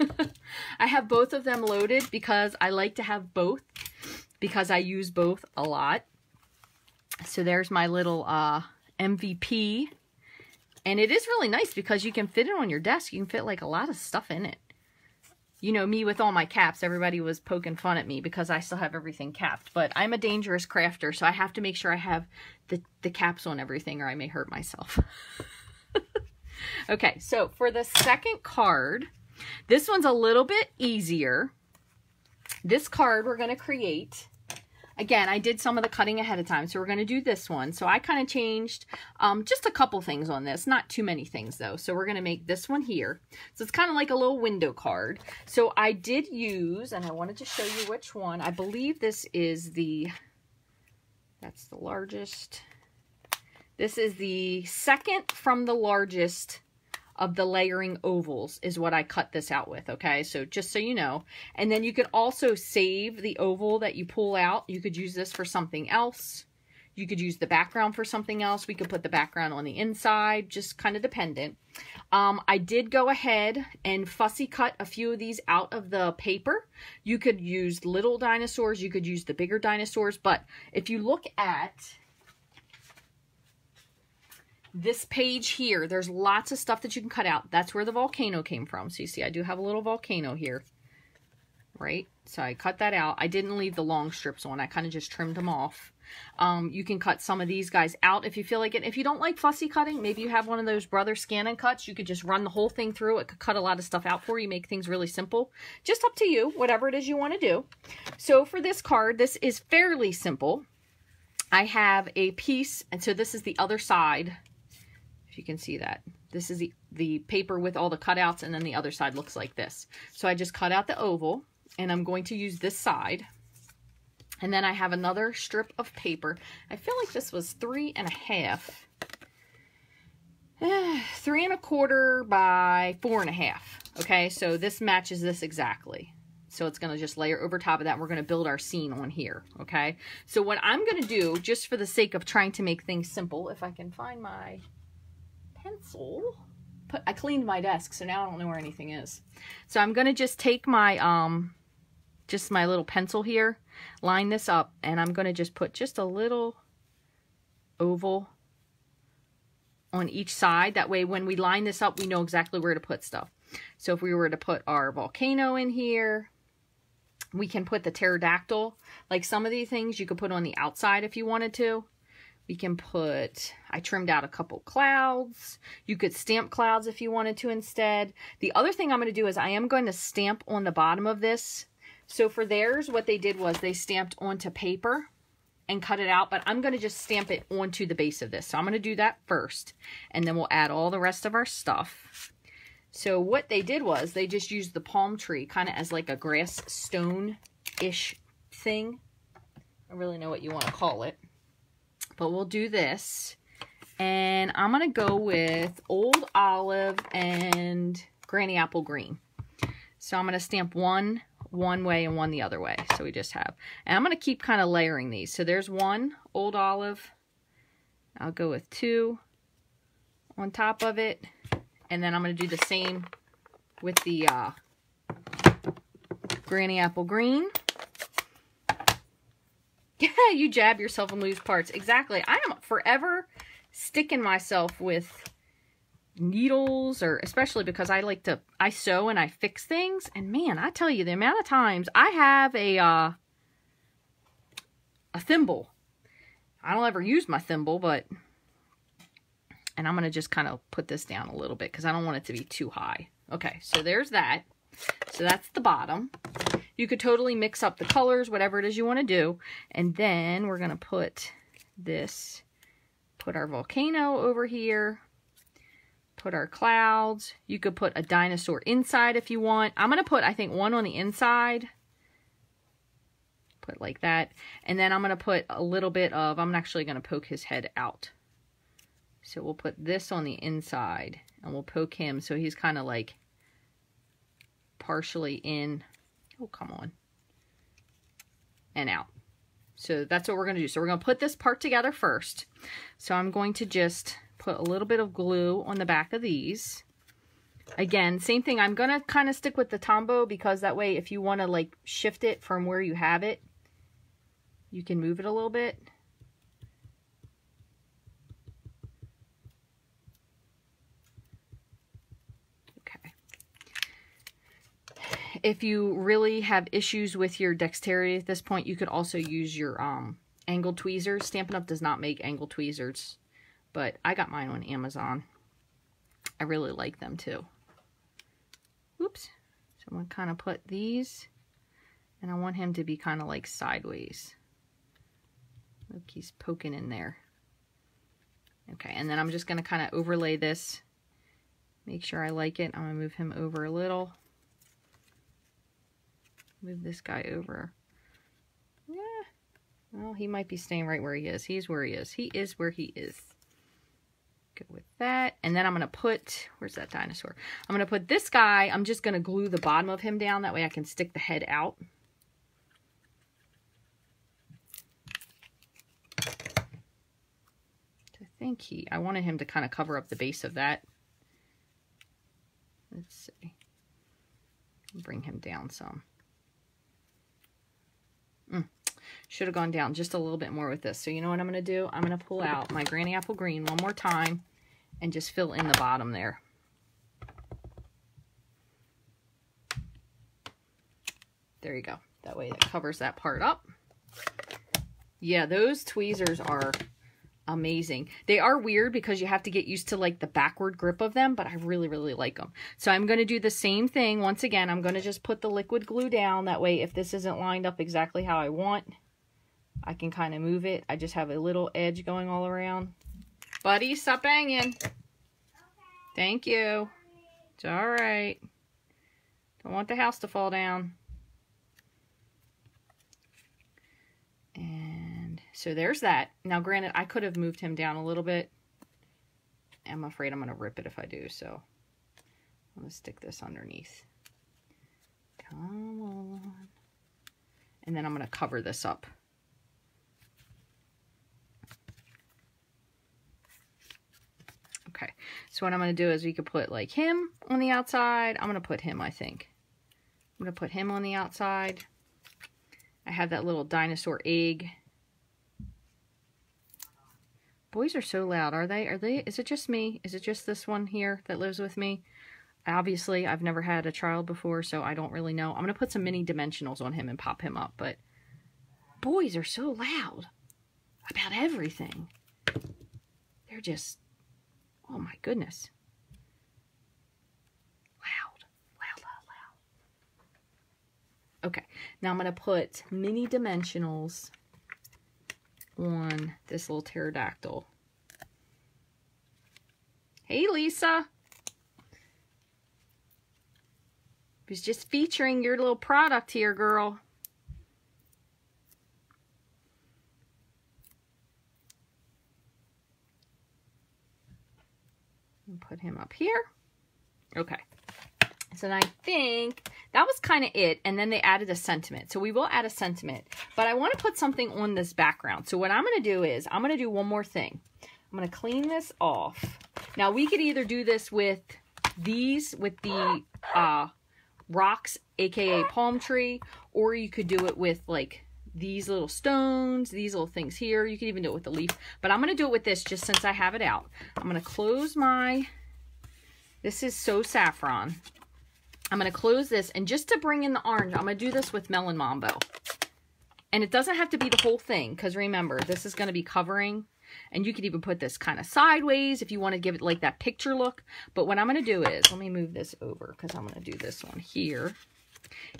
[LAUGHS] I have both of them loaded because I like to have both because I use both a lot. So there's my little uh, MVP. And it is really nice because you can fit it on your desk. You can fit like a lot of stuff in it. You know, me with all my caps, everybody was poking fun at me because I still have everything capped. But I'm a dangerous crafter, so I have to make sure I have the, the caps on everything or I may hurt myself. [LAUGHS] okay, so for the second card, this one's a little bit easier. This card we're going to create Again, I did some of the cutting ahead of time, so we're going to do this one. So I kind of changed um, just a couple things on this, not too many things though. So we're going to make this one here. So it's kind of like a little window card. So I did use, and I wanted to show you which one. I believe this is the, that's the largest. This is the second from the largest of the layering ovals is what I cut this out with, okay? So just so you know. And then you could also save the oval that you pull out. You could use this for something else. You could use the background for something else. We could put the background on the inside, just kind of dependent. Um, I did go ahead and fussy cut a few of these out of the paper. You could use little dinosaurs. You could use the bigger dinosaurs. But if you look at this page here, there's lots of stuff that you can cut out. That's where the volcano came from. So you see, I do have a little volcano here, right? So I cut that out. I didn't leave the long strips on. I kind of just trimmed them off. Um, you can cut some of these guys out if you feel like it. If you don't like fussy cutting, maybe you have one of those brother scan cuts. You could just run the whole thing through. It could cut a lot of stuff out for you, make things really simple. Just up to you, whatever it is you want to do. So for this card, this is fairly simple. I have a piece, and so this is the other side if you can see that. This is the, the paper with all the cutouts, and then the other side looks like this. So I just cut out the oval, and I'm going to use this side. And then I have another strip of paper. I feel like this was three and a half. [SIGHS] three and a quarter by four and a half. Okay, so this matches this exactly. So it's going to just layer over top of that. we're going to build our scene on here. Okay, so what I'm going to do, just for the sake of trying to make things simple, if I can find my pencil. Put, I cleaned my desk, so now I don't know where anything is. So I'm going to just take my, um, just my little pencil here, line this up, and I'm going to just put just a little oval on each side. That way when we line this up, we know exactly where to put stuff. So if we were to put our volcano in here, we can put the pterodactyl. Like some of these things you could put on the outside if you wanted to. We can put, I trimmed out a couple clouds. You could stamp clouds if you wanted to instead. The other thing I'm going to do is I am going to stamp on the bottom of this. So for theirs, what they did was they stamped onto paper and cut it out, but I'm going to just stamp it onto the base of this. So I'm going to do that first, and then we'll add all the rest of our stuff. So what they did was they just used the palm tree kind of as like a grass stone-ish thing. I really know what you want to call it. But we'll do this. And I'm going to go with Old Olive and Granny Apple Green. So I'm going to stamp one one way and one the other way. So we just have. And I'm going to keep kind of layering these. So there's one Old Olive. I'll go with two on top of it. And then I'm going to do the same with the uh, Granny Apple Green. Yeah, you jab yourself and lose parts. Exactly. I am forever sticking myself with needles or especially because I like to I sew and I fix things. And man I tell you the amount of times I have a uh a thimble. I don't ever use my thimble but and I'm going to just kind of put this down a little bit because I don't want it to be too high. Okay so there's that. So that's the bottom you could totally mix up the colors, whatever it is you want to do. And then we're going to put this, put our volcano over here, put our clouds. You could put a dinosaur inside if you want. I'm going to put, I think, one on the inside. Put like that. And then I'm going to put a little bit of, I'm actually going to poke his head out. So we'll put this on the inside and we'll poke him so he's kind of like partially in Oh, come on. And out. So that's what we're going to do. So we're going to put this part together first. So I'm going to just put a little bit of glue on the back of these. Again, same thing. I'm going to kind of stick with the Tombow because that way if you want to like shift it from where you have it, you can move it a little bit. If you really have issues with your dexterity at this point, you could also use your um, angled tweezers. Stampin' Up! does not make angle tweezers, but I got mine on Amazon. I really like them too. Oops. So I'm going to kind of put these, and I want him to be kind of like sideways. Look, he's poking in there. Okay, and then I'm just going to kind of overlay this. Make sure I like it. I'm going to move him over a little move this guy over. Yeah. Well, he might be staying right where he is. He's where he is. He is where he is. Go with that. And then I'm going to put, where's that dinosaur? I'm going to put this guy, I'm just going to glue the bottom of him down. That way I can stick the head out. I think he, I wanted him to kind of cover up the base of that. Let's see. Bring him down some. Mm. Should have gone down just a little bit more with this. So you know what I'm going to do? I'm going to pull out my Granny Apple Green one more time and just fill in the bottom there. There you go. That way it covers that part up. Yeah, those tweezers are amazing. They are weird because you have to get used to like the backward grip of them, but I really, really like them. So I'm going to do the same thing. Once again, I'm going to just put the liquid glue down. That way, if this isn't lined up exactly how I want, I can kind of move it. I just have a little edge going all around. Buddy, stop banging. Okay. Thank you. It's all right. Don't want the house to fall down. So there's that. Now, granted, I could have moved him down a little bit. I'm afraid I'm going to rip it if I do, so I'm going to stick this underneath. Come on. And then I'm going to cover this up. Okay, so what I'm going to do is we could put like him on the outside. I'm going to put him, I think. I'm going to put him on the outside. I have that little dinosaur egg. Boys are so loud, are they? Are they? Is it just me? Is it just this one here that lives with me? Obviously, I've never had a child before, so I don't really know. I'm going to put some mini dimensionals on him and pop him up, but boys are so loud about everything. They're just Oh my goodness. Loud, loud, loud, loud. Okay, now I'm going to put mini dimensionals on this little pterodactyl. Hey, Lisa. Was just featuring your little product here, girl. and put him up here. Okay. So I think that was kind of it. And then they added a sentiment. So we will add a sentiment. But I want to put something on this background. So what I'm going to do is I'm going to do one more thing. I'm going to clean this off. Now we could either do this with these, with the uh, rocks, aka palm tree, or you could do it with like these little stones, these little things here. You can even do it with the leaf, but I'm going to do it with this just since I have it out. I'm going to close my, this is So Saffron. I'm going to close this, and just to bring in the orange, I'm going to do this with Melon Mambo. And it doesn't have to be the whole thing, because remember, this is going to be covering, and you could even put this kind of sideways if you want to give it like that picture look. But what I'm going to do is, let me move this over, because I'm going to do this one here,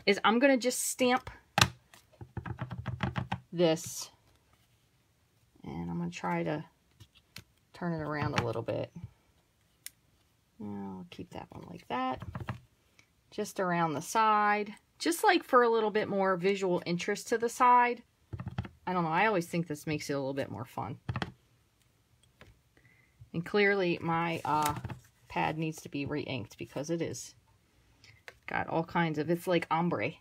is I'm going to just stamp this. And I'm going to try to turn it around a little bit. I'll keep that one like that. Just around the side. Just like for a little bit more visual interest to the side. I don't know. I always think this makes it a little bit more fun. And clearly my uh, pad needs to be re-inked because it is got all kinds of, it's like ombre.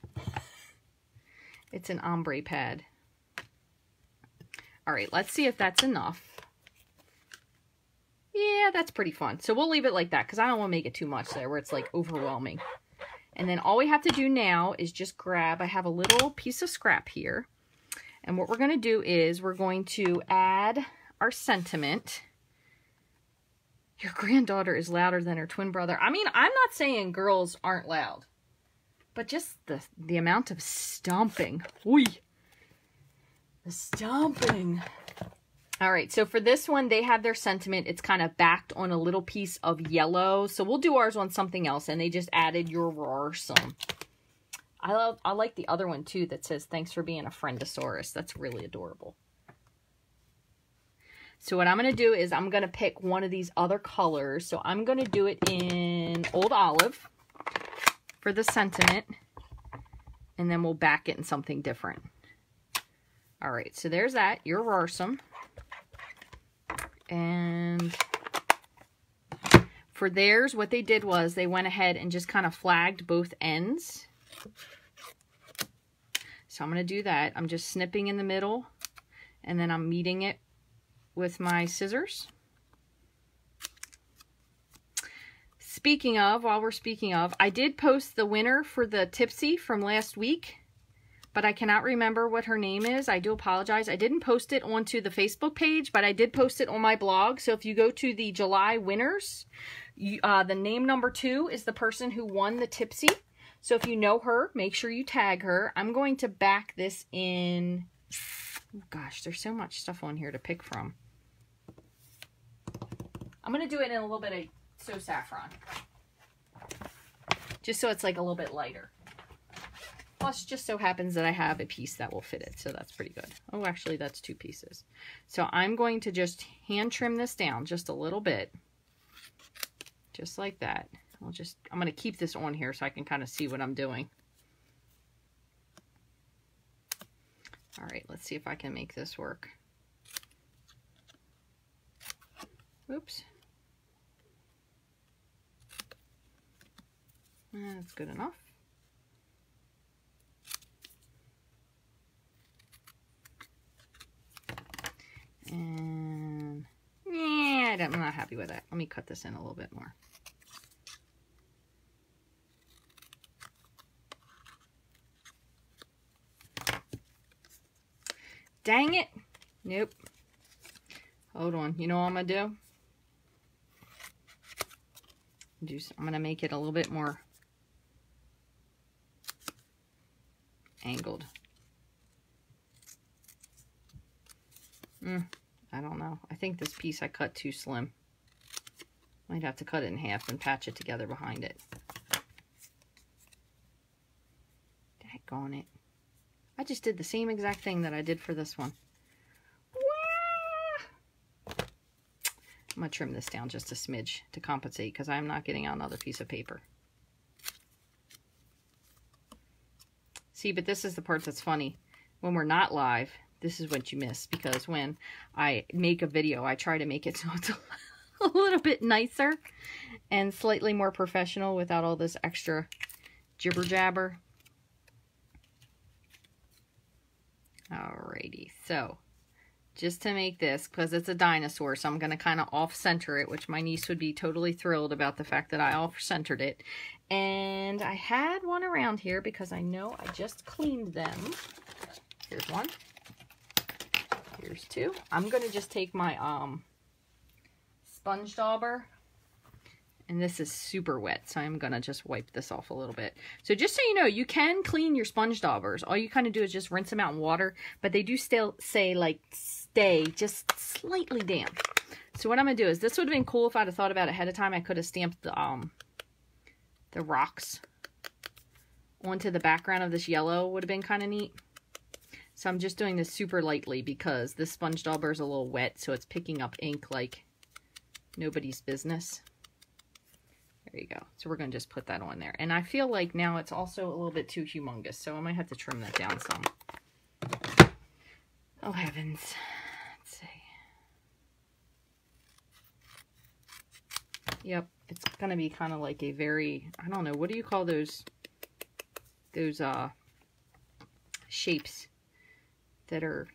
[LAUGHS] it's an ombre pad. All right, let's see if that's enough. Yeah, that's pretty fun. So we'll leave it like that because I don't want to make it too much there where it's like overwhelming. And then all we have to do now is just grab, I have a little piece of scrap here. And what we're going to do is we're going to add our sentiment. Your granddaughter is louder than her twin brother. I mean, I'm not saying girls aren't loud. But just the, the amount of stomping. Whee! The stomping. All right, so for this one, they have their sentiment. It's kind of backed on a little piece of yellow. So we'll do ours on something else, and they just added your Roarsome. I love, I like the other one too that says, thanks for being a friendosaurus. That's really adorable. So what I'm going to do is I'm going to pick one of these other colors. So I'm going to do it in Old Olive for the sentiment. And then we'll back it in something different. All right, so there's that. You're Roarsome. And for theirs, what they did was they went ahead and just kind of flagged both ends. So I'm going to do that. I'm just snipping in the middle and then I'm meeting it with my scissors. Speaking of, while we're speaking of, I did post the winner for the Tipsy from last week but I cannot remember what her name is. I do apologize. I didn't post it onto the Facebook page, but I did post it on my blog. So if you go to the July winners, you, uh, the name number two is the person who won the Tipsy. So if you know her, make sure you tag her. I'm going to back this in... Oh gosh, there's so much stuff on here to pick from. I'm going to do it in a little bit of So Saffron. Just so it's like a little bit lighter. Plus, just so happens that I have a piece that will fit it, so that's pretty good. Oh, actually, that's two pieces. So I'm going to just hand trim this down just a little bit, just like that. I'll just, I'm going to keep this on here so I can kind of see what I'm doing. All right, let's see if I can make this work. Oops. That's good enough. And yeah, I'm not happy with that. Let me cut this in a little bit more. Dang it. Nope. Hold on. You know what I'm going to do? do I'm going to make it a little bit more angled. Mm, I don't know. I think this piece I cut too slim. Might have to cut it in half and patch it together behind it. Daggone it. I just did the same exact thing that I did for this one. I'm going to trim this down just a smidge to compensate because I'm not getting out another piece of paper. See, but this is the part that's funny. When we're not live, this is what you miss because when I make a video, I try to make it [LAUGHS] so it's a little bit nicer and slightly more professional without all this extra jibber jabber. Alrighty, so just to make this, because it's a dinosaur, so I'm going to kind of off-center it, which my niece would be totally thrilled about the fact that I off-centered it. And I had one around here because I know I just cleaned them. Here's one. Here's. I'm going to just take my um, sponge dauber and this is super wet, so I'm going to just wipe this off a little bit. So just so you know, you can clean your sponge daubers. All you kind of do is just rinse them out in water, but they do still say, like, stay just slightly damp. So what I'm going to do is, this would have been cool if I'd have thought about ahead of time. I could have stamped the, um, the rocks onto the background of this yellow. Would have been kind of neat. So I'm just doing this super lightly because this sponge dauber is a little wet, so it's picking up ink like nobody's business. There you go. So we're going to just put that on there. And I feel like now it's also a little bit too humongous, so I might have to trim that down some. Oh, heavens. Let's see. Yep, it's going to be kind of like a very, I don't know, what do you call those, those uh, shapes that are,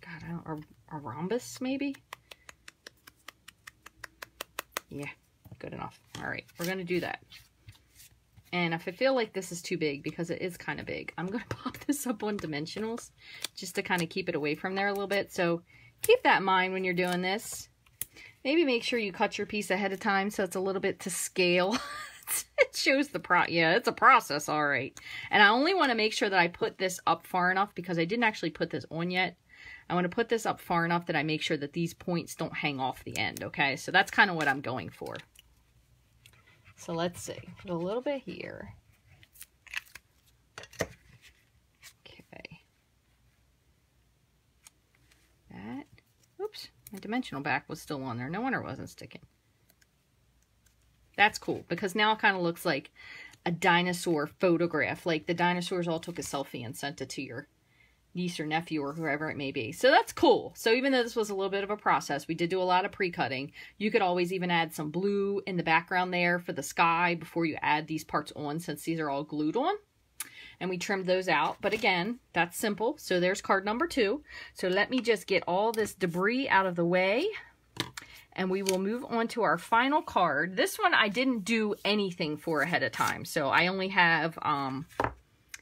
God, I don't, rhombus maybe? Yeah, good enough. All right, we're going to do that. And if I feel like this is too big, because it is kind of big, I'm going [LAUGHS] to pop this up on dimensionals just to kind of keep it away from there a little bit. So keep that in mind when you're doing this. Maybe make sure you cut your piece ahead of time so it's a little bit to scale. [LAUGHS] [LAUGHS] it shows the pro yeah it's a process all right and i only want to make sure that i put this up far enough because i didn't actually put this on yet I want to put this up far enough that I make sure that these points don't hang off the end, okay? So that's kind of what I'm going for. So let's see. Put a little bit here. Okay. That. Oops. My dimensional back was still on there. No wonder it wasn't sticking. That's cool because now it kind of looks like a dinosaur photograph. Like the dinosaurs all took a selfie and sent it to your niece or nephew or whoever it may be. So that's cool. So even though this was a little bit of a process, we did do a lot of pre-cutting. You could always even add some blue in the background there for the sky before you add these parts on since these are all glued on. And we trimmed those out. But again, that's simple. So there's card number two. So let me just get all this debris out of the way. And we will move on to our final card. This one I didn't do anything for ahead of time. So I only have, um,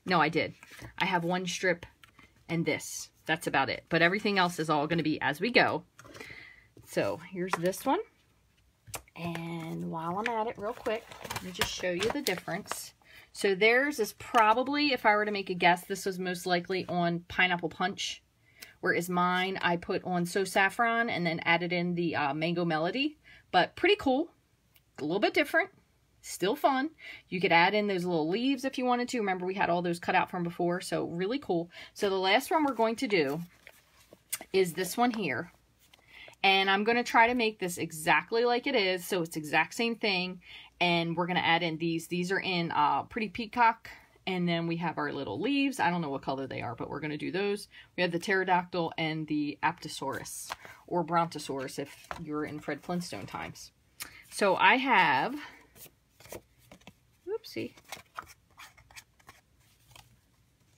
no, I did. I have one strip and this. That's about it. But everything else is all going to be as we go. So here's this one. And while I'm at it real quick, let me just show you the difference. So theirs is probably, if I were to make a guess, this was most likely on Pineapple Punch. Whereas mine, I put on So Saffron and then added in the uh, Mango Melody. But pretty cool. A little bit different. Still fun. You could add in those little leaves if you wanted to. Remember, we had all those cut out from before, so really cool. So the last one we're going to do is this one here. And I'm going to try to make this exactly like it is, so it's exact same thing. And we're going to add in these. These are in uh, Pretty Peacock And then we have our little leaves. I don't know what color they are, but we're going to do those. We have the pterodactyl and the apatosaurus or brontosaurus if you're in Fred Flintstone times. So I have, oopsie.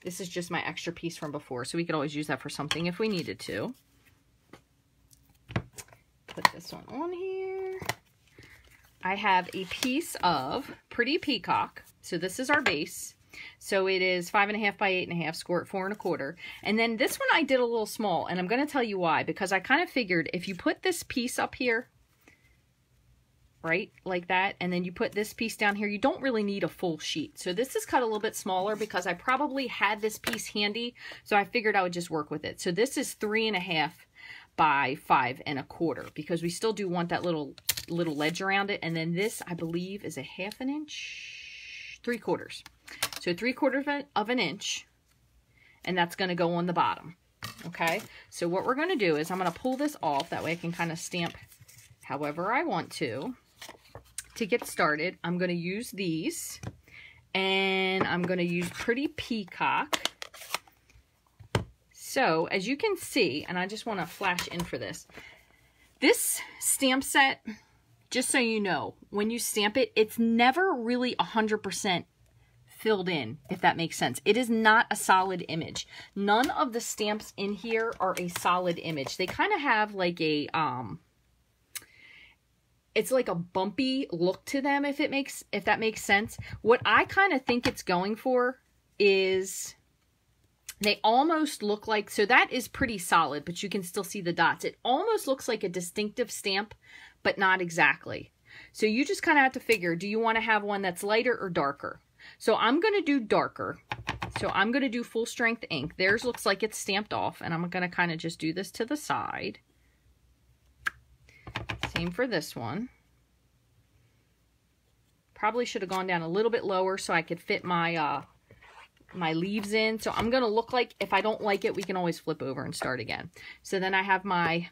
This is just my extra piece from before, so we could always use that for something if we needed to. Put this one on here. I have a piece of Pretty Peacock. So this is our base. So it is five and a half by eight and a half, at four and a quarter. And then this one I did a little small, and I'm going to tell you why. Because I kind of figured if you put this piece up here, right, like that, and then you put this piece down here, you don't really need a full sheet. So this is cut a little bit smaller because I probably had this piece handy, so I figured I would just work with it. So this is three and a half by five and a quarter because we still do want that little little ledge around it. And then this, I believe, is a half an inch, three quarters. So three quarters of an inch, and that's going to go on the bottom. Okay, so what we're going to do is I'm going to pull this off. That way I can kind of stamp however I want to. To get started, I'm going to use these, and I'm going to use Pretty Peacock. So, as you can see, and I just want to flash in for this, this stamp set, just so you know, when you stamp it, it's never really 100% filled in, if that makes sense. It is not a solid image. None of the stamps in here are a solid image. They kind of have like a, um, it's like a bumpy look to them, if it makes, if that makes sense. What I kind of think it's going for is they almost look like, so that is pretty solid, but you can still see the dots. It almost looks like a Distinktive stamp, but not exactly. So you just kind of have to figure, do you want to have one that's lighter or darker? So I'm going to do darker. So I'm going to do full strength ink. Theirs looks like it's stamped off, and I'm going to kind of just do this to the side. Same for this one. Probably should have gone down a little bit lower so I could fit my uh, my leaves in. So I'm going to look like, if I don't like it, we can always flip over and start again. So then I have my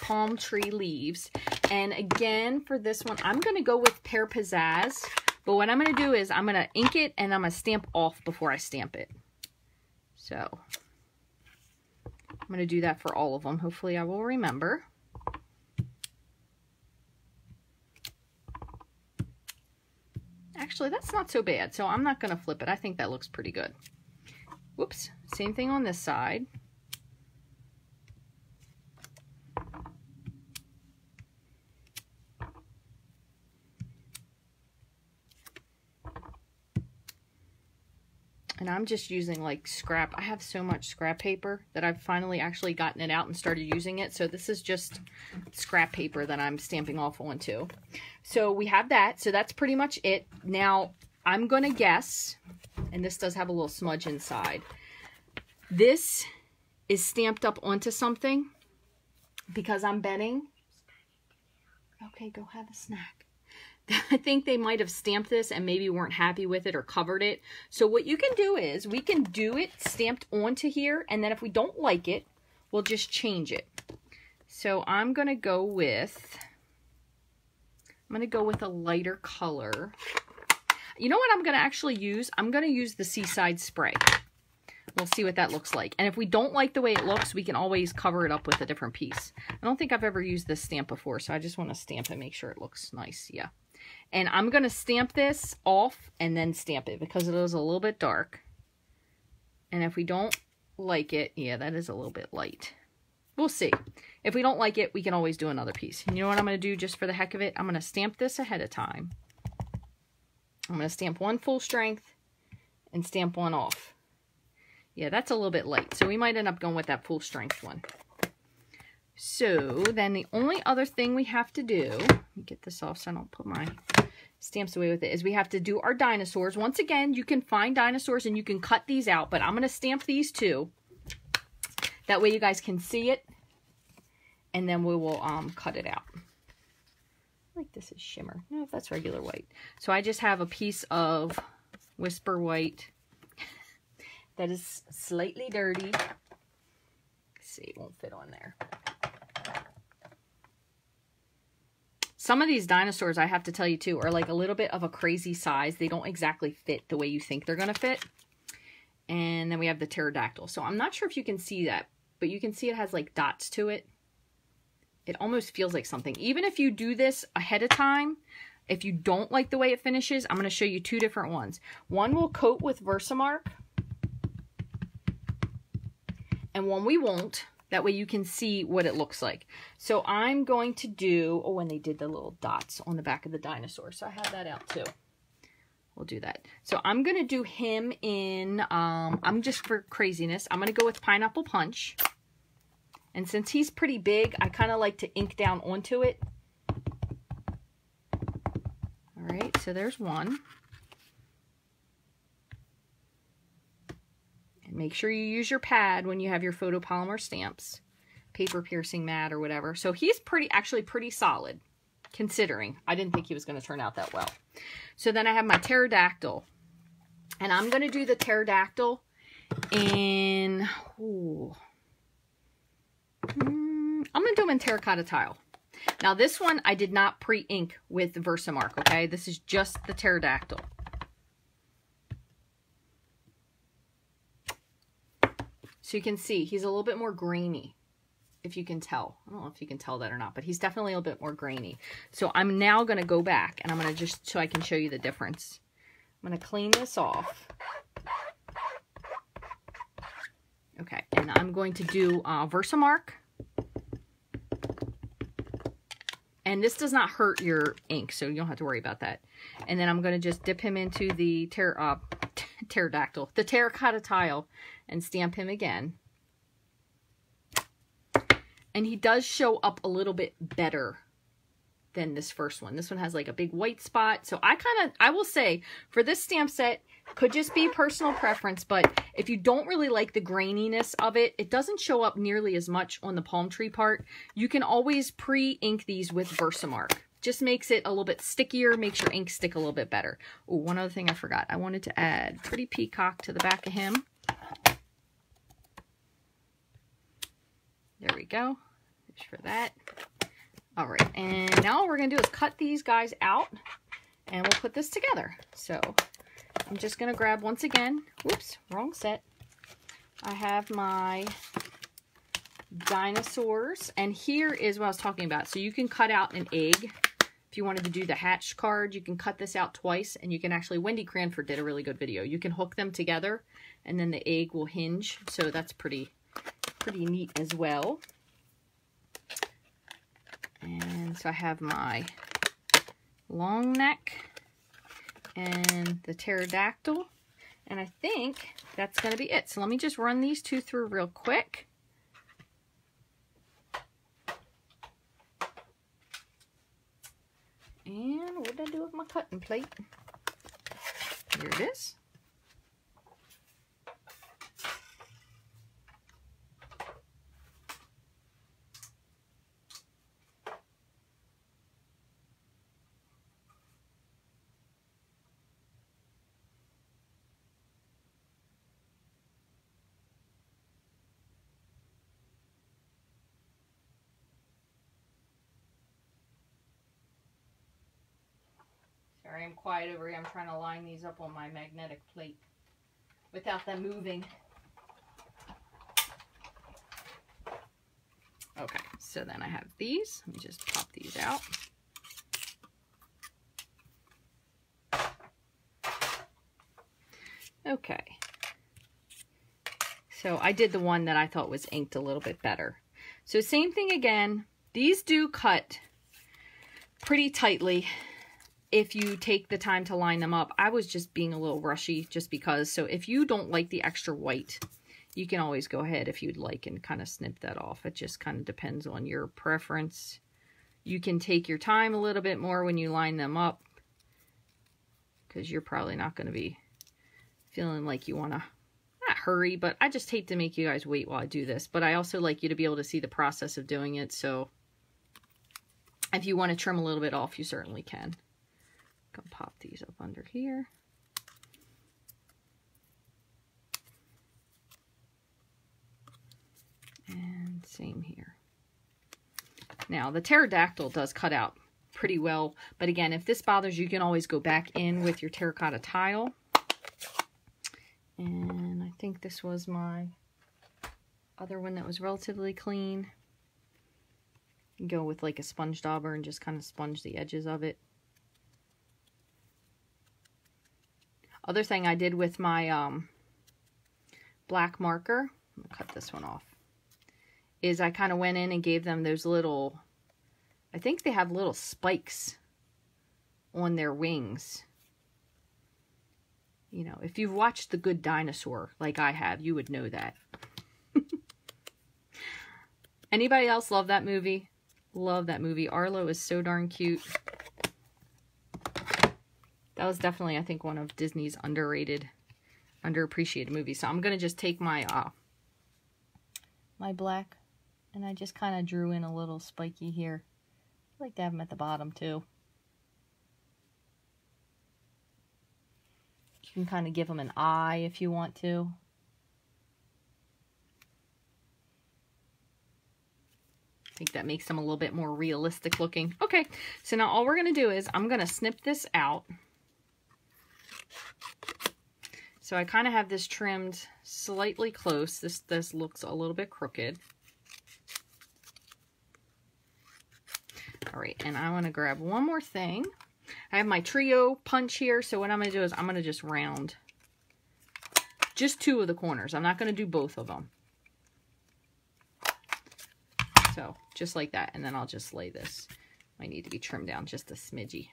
palm tree leaves. And again, for this one, I'm going to go with Pear Pizzazz. But what I'm going to do is I'm going to ink it and I'm going to stamp off before I stamp it. So I'm going to do that for all of them. Hopefully I will remember. Actually, that's not so bad. So I'm not going to flip it. I think that looks pretty good. Whoops. Same thing on this side. And I'm just using like scrap. I have so much scrap paper that I've finally actually gotten it out and started using it. So this is just scrap paper that I'm stamping off onto. So we have that. So that's pretty much it. Now I'm going to guess, and this does have a little smudge inside. This is stamped up onto something because I'm betting. Okay, go have a snack. [LAUGHS] I think they might have stamped this and maybe weren't happy with it or covered it. So what you can do is we can do it stamped onto here. And then if we don't like it, we'll just change it. So I'm going to go with, I'm going to go with a lighter color. You know what I'm going to actually use? I'm going to use the Seaside Spray. We'll see what that looks like. And if we don't like the way it looks, we can always cover it up with a different piece. I don't think I've ever used this stamp before, so I just want to stamp and make sure it looks nice. Yeah. And I'm going to stamp this off and then stamp it because it is a little bit dark. And if we don't like it, yeah, that is a little bit light. We'll see. If we don't like it, we can always do another piece. And you know what I'm going to do just for the heck of it? I'm going to stamp this ahead of time. I'm going to stamp one full strength and stamp one off. Yeah, that's a little bit light. So we might end up going with that full strength one. So then the only other thing we have to do, get this off so I don't put my stamps away with it is we have to do our dinosaurs. Once again, you can find dinosaurs and you can cut these out, but I'm going to stamp these too. That way you guys can see it. And then we will um, cut it out. like this is shimmer. No, that's regular white. So I just have a piece of Whisper White [LAUGHS] that is slightly dirty. Let's see, it won't fit on there. Some of these dinosaurs, I have to tell you too, are like a little bit of a crazy size. They don't exactly fit the way you think they're going to fit. And then we have the pterodactyl. So I'm not sure if you can see that, but you can see it has like dots to it. It almost feels like something. Even if you do this ahead of time, if you don't like the way it finishes, I'm going to show you two different ones. One will coat with Versamark, and one we won't. That way you can see what it looks like. So I'm going to do, oh, when they did the little dots on the back of the dinosaur. So I have that out too. We'll do that. So I'm going to do him in, um, I'm just for craziness, I'm going to go with Pineapple Punch. And since he's pretty big, I kind of like to ink down onto it. All right, so there's one. Make sure you use your pad when you have your photopolymer stamps, paper piercing mat or whatever. So he's pretty, actually pretty solid considering. I didn't think he was going to turn out that well. So then I have my pterodactyl. And I'm going to do the pterodactyl in, ooh, mm, I'm going to do him in terracotta tile. Now this one I did not pre-ink with Versamark, okay? This is just the pterodactyl. So you can see he's a little bit more grainy, if you can tell. I don't know if you can tell that or not, but he's definitely a little bit more grainy. So I'm now going to go back and I'm going to just, so I can show you the difference. I'm going to clean this off. Okay, and I'm going to do uh, Versamark. And this does not hurt your ink, so you don't have to worry about that. And then I'm going to just dip him into the ter uh, [LAUGHS] pterodactyl, the terracotta tile, and stamp him again. And he does show up a little bit better than this first one. This one has like a big white spot. So I kind of, I will say, for this stamp set, could just be personal preference, but if you don't really like the graininess of it, it doesn't show up nearly as much on the palm tree part. You can always pre-ink these with Versamark. Just makes it a little bit stickier, makes your ink stick a little bit better. Oh, one other thing I forgot. I wanted to add Pretty Peacock to the back of him. There we go. Just for that. All right, and now we're going to do is cut these guys out, and we'll put this together. So I'm just going to grab, once again, whoops, wrong set. I have my dinosaurs, and here is what I was talking about. So you can cut out an egg. If you wanted to do the hatch card, you can cut this out twice, and you can actually, Wendy Cranford did a really good video. You can hook them together, and then the egg will hinge, so that's pretty pretty neat as well. And so I have my long neck and the pterodactyl. And I think that's going to be it. So let me just run these two through real quick. And what did I do with my cutting plate? Here it is. I'm quiet over here. I'm trying to line these up on my magnetic plate without them moving. Okay, so then I have these. Let me just pop these out. Okay. So I did the one that I thought was inked a little bit better. So same thing again. These do cut pretty tightly if you take the time to line them up. I was just being a little rushy just because. So if you don't like the extra white, you can always go ahead if you'd like and kind of snip that off. It just kind of depends on your preference. You can take your time a little bit more when you line them up because you're probably not going to be feeling like you want to not hurry, but I just hate to make you guys wait while I do this. But I also like you to be able to see the process of doing it. So if you want to trim a little bit off, you certainly can. Gonna pop these up under here. And same here. Now, the pterodactyl does cut out pretty well. But again, if this bothers you, you can always go back in with your terracotta tile. And I think this was my other one that was relatively clean. Go with like a sponge dauber and just kind of sponge the edges of it. Other thing I did with my um, black marker, cut this one off, is I kind of went in and gave them those little, I think they have little spikes on their wings. You know, if you've watched The Good Dinosaur like I have, you would know that. [LAUGHS] Anybody else love that movie? Love that movie. Arlo is so darn cute. That was definitely, I think, one of Disney's underrated, underappreciated movies. So I'm going to just take my, uh, my black and I just kind of drew in a little spiky here. I like to have them at the bottom too. You can kind of give them an eye if you want to. I think that makes them a little bit more realistic looking. Okay, so now all we're going to do is I'm going to snip this out. So I kind of have this trimmed slightly close. This, this looks a little bit crooked. All right, and I want to grab one more thing. I have my trio punch here, so what I'm going to do is I'm going to just round just two of the corners. I'm not going to do both of them. So just like that. And then I'll just lay this. Might need to be trimmed down just a smidgy.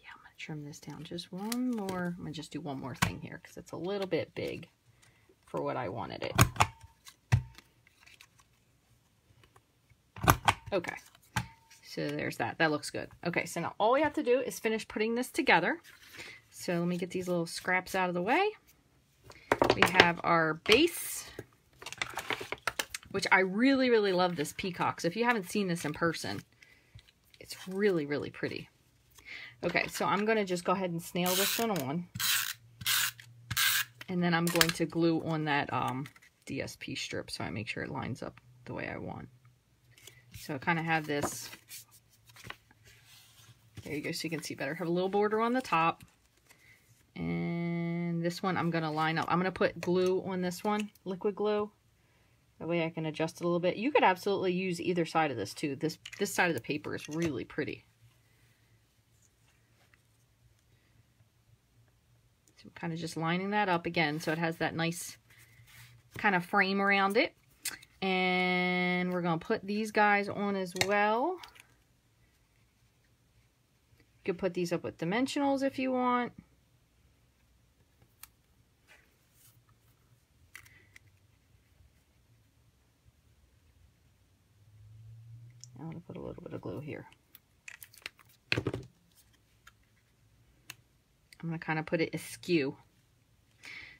Yeah, I'm going to trim this down just one more. I'm going to just do one more thing here because it's a little bit big for what I wanted it. Okay. So there's that. That looks good. Okay, so now all we have to do is finish putting this together. So let me get these little scraps out of the way. We have our base, which I really, really love this peacock. So if you haven't seen this in person, it's really, really pretty. Okay, so I'm going to just go ahead and snail this one on. And then I'm going to glue on that um, DSP strip so I make sure it lines up the way I want. So I kind of have this, there you go, so you can see better. Have a little border on the top. And this one I'm going to line up. I'm going to put glue on this one, liquid glue. That way I can adjust it a little bit. You could absolutely use either side of this too. This, this side of the paper is really pretty. So kind of just lining that up again so it has that nice kind of frame around it. And we're going to put these guys on as well. You could put these up with dimensionals if you want. I'm going to put a little bit of glue here. I'm going to kind of put it askew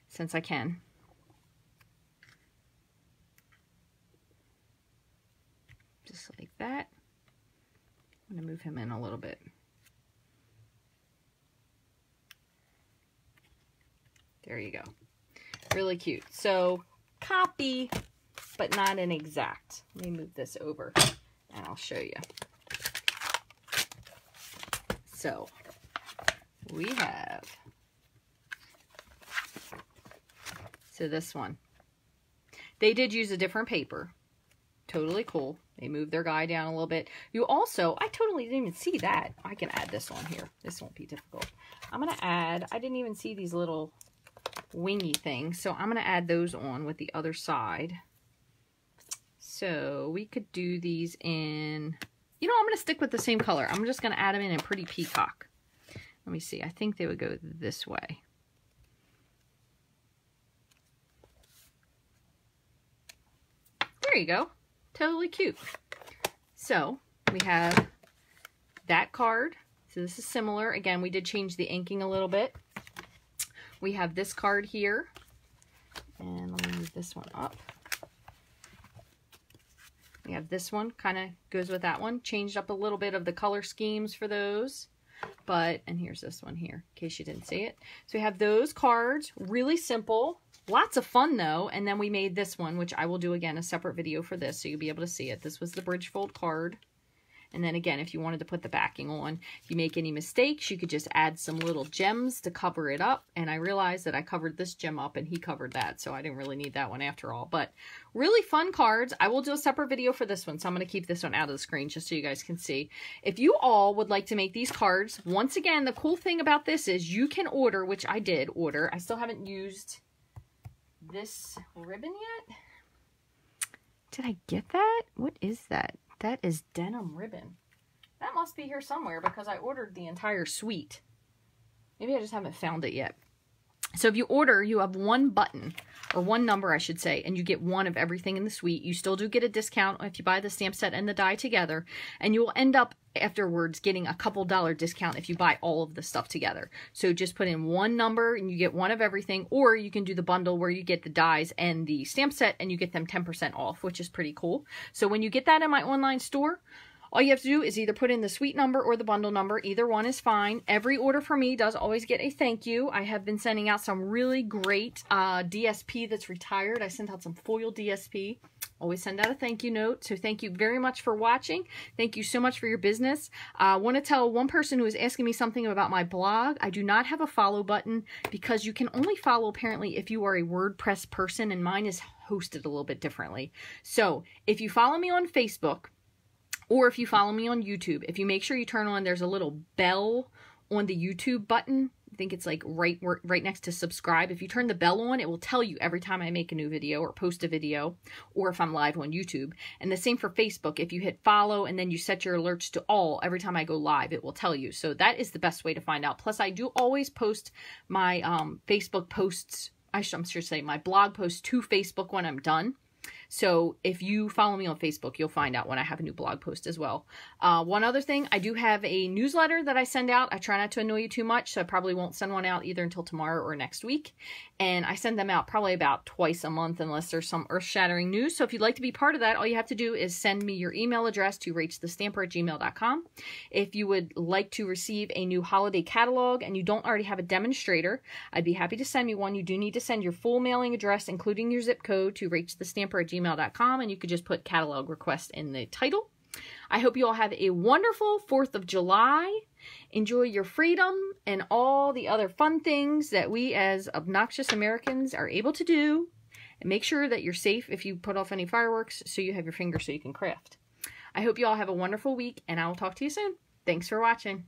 since I can. Just like that. I'm going to move him in a little bit. There you go. Really cute. So, copy, but not an exact. Let me move this over and I'll show you. So, we have, so this one, they did use a different paper. Totally cool. They moved their guy down a little bit. You also, I totally didn't even see that. I can add this on here. This won't be difficult. I'm going to add, I didn't even see these little wingy things. So I'm going to add those on with the other side. So we could do these in, you know, I'm going to stick with the same color. I'm just going to add them in a pretty peacock. Let me see. I think they would go this way. There you go. Totally cute. So we have that card. So this is similar. Again, we did change the inking a little bit. We have this card here. And let me move this one up. We have this one, kind of goes with that one. Changed up a little bit of the color schemes for those. But, and here's this one here, in case you didn't see it. So we have those cards, really simple. Lots of fun though. And then we made this one, which I will do again, a separate video for this. So you'll be able to see it. This was the bridge fold card. And then again, if you wanted to put the backing on, if you make any mistakes, you could just add some little gems to cover it up. And I realized that I covered this gem up and he covered that, so I didn't really need that one after all. But really fun cards. I will do a separate video for this one, so I'm going to keep this one out of the screen just so you guys can see. If you all would like to make these cards, once again, the cool thing about this is you can order, which I did order. I still haven't used this ribbon yet. Did I get that? What is that? That is denim ribbon. That must be here somewhere because I ordered the entire suite. Maybe I just haven't found it yet. So if you order, you have one button, or one number, I should say, and you get one of everything in the suite. You still do get a discount if you buy the stamp set and the die together, and you will end up afterwards getting a couple dollar discount if you buy all of the stuff together. So just put in one number and you get one of everything, or you can do the bundle where you get the dies and the stamp set and you get them 10% off, which is pretty cool. So when you get that in my online store, all you have to do is either put in the suite number or the bundle number. Either one is fine. Every order for me does always get a thank you. I have been sending out some really great uh, DSP that's retired. I sent out some foil DSP. Always send out a thank you note. So thank you very much for watching. Thank you so much for your business. I uh, want to tell one person who is asking me something about my blog. I do not have a follow button because you can only follow apparently if you are a WordPress person and mine is hosted a little bit differently. So if you follow me on Facebook, or if you follow me on YouTube, if you make sure you turn on, there's a little bell on the YouTube button. I think it's like right right next to subscribe. If you turn the bell on, it will tell you every time I make a new video or post a video or if I'm live on YouTube. And the same for Facebook. If you hit follow and then you set your alerts to all every time I go live, it will tell you. So that is the best way to find out. Plus, I do always post my um, Facebook posts. I should, I'm sure say my blog posts to Facebook when I'm done. So if you follow me on Facebook, you'll find out when I have a new blog post as well. Uh, one other thing, I do have a newsletter that I send out. I try not to annoy you too much, so I probably won't send one out either until tomorrow or next week. And I send them out probably about twice a month unless there's some earth-shattering news. So if you'd like to be part of that, all you have to do is send me your email address to rachthestamper at gmail.com. If you would like to receive a new holiday catalog and you don't already have a demonstrator, I'd be happy to send me one. You do need to send your full mailing address, including your zip code, to rachthestamper at gmail.com, and you could just put catalog request in the title. I hope you all have a wonderful 4th of July. Enjoy your freedom and all the other fun things that we as obnoxious Americans are able to do. And make sure that you're safe if you put off any fireworks so you have your fingers so you can craft. I hope you all have a wonderful week and I will talk to you soon. Thanks for watching.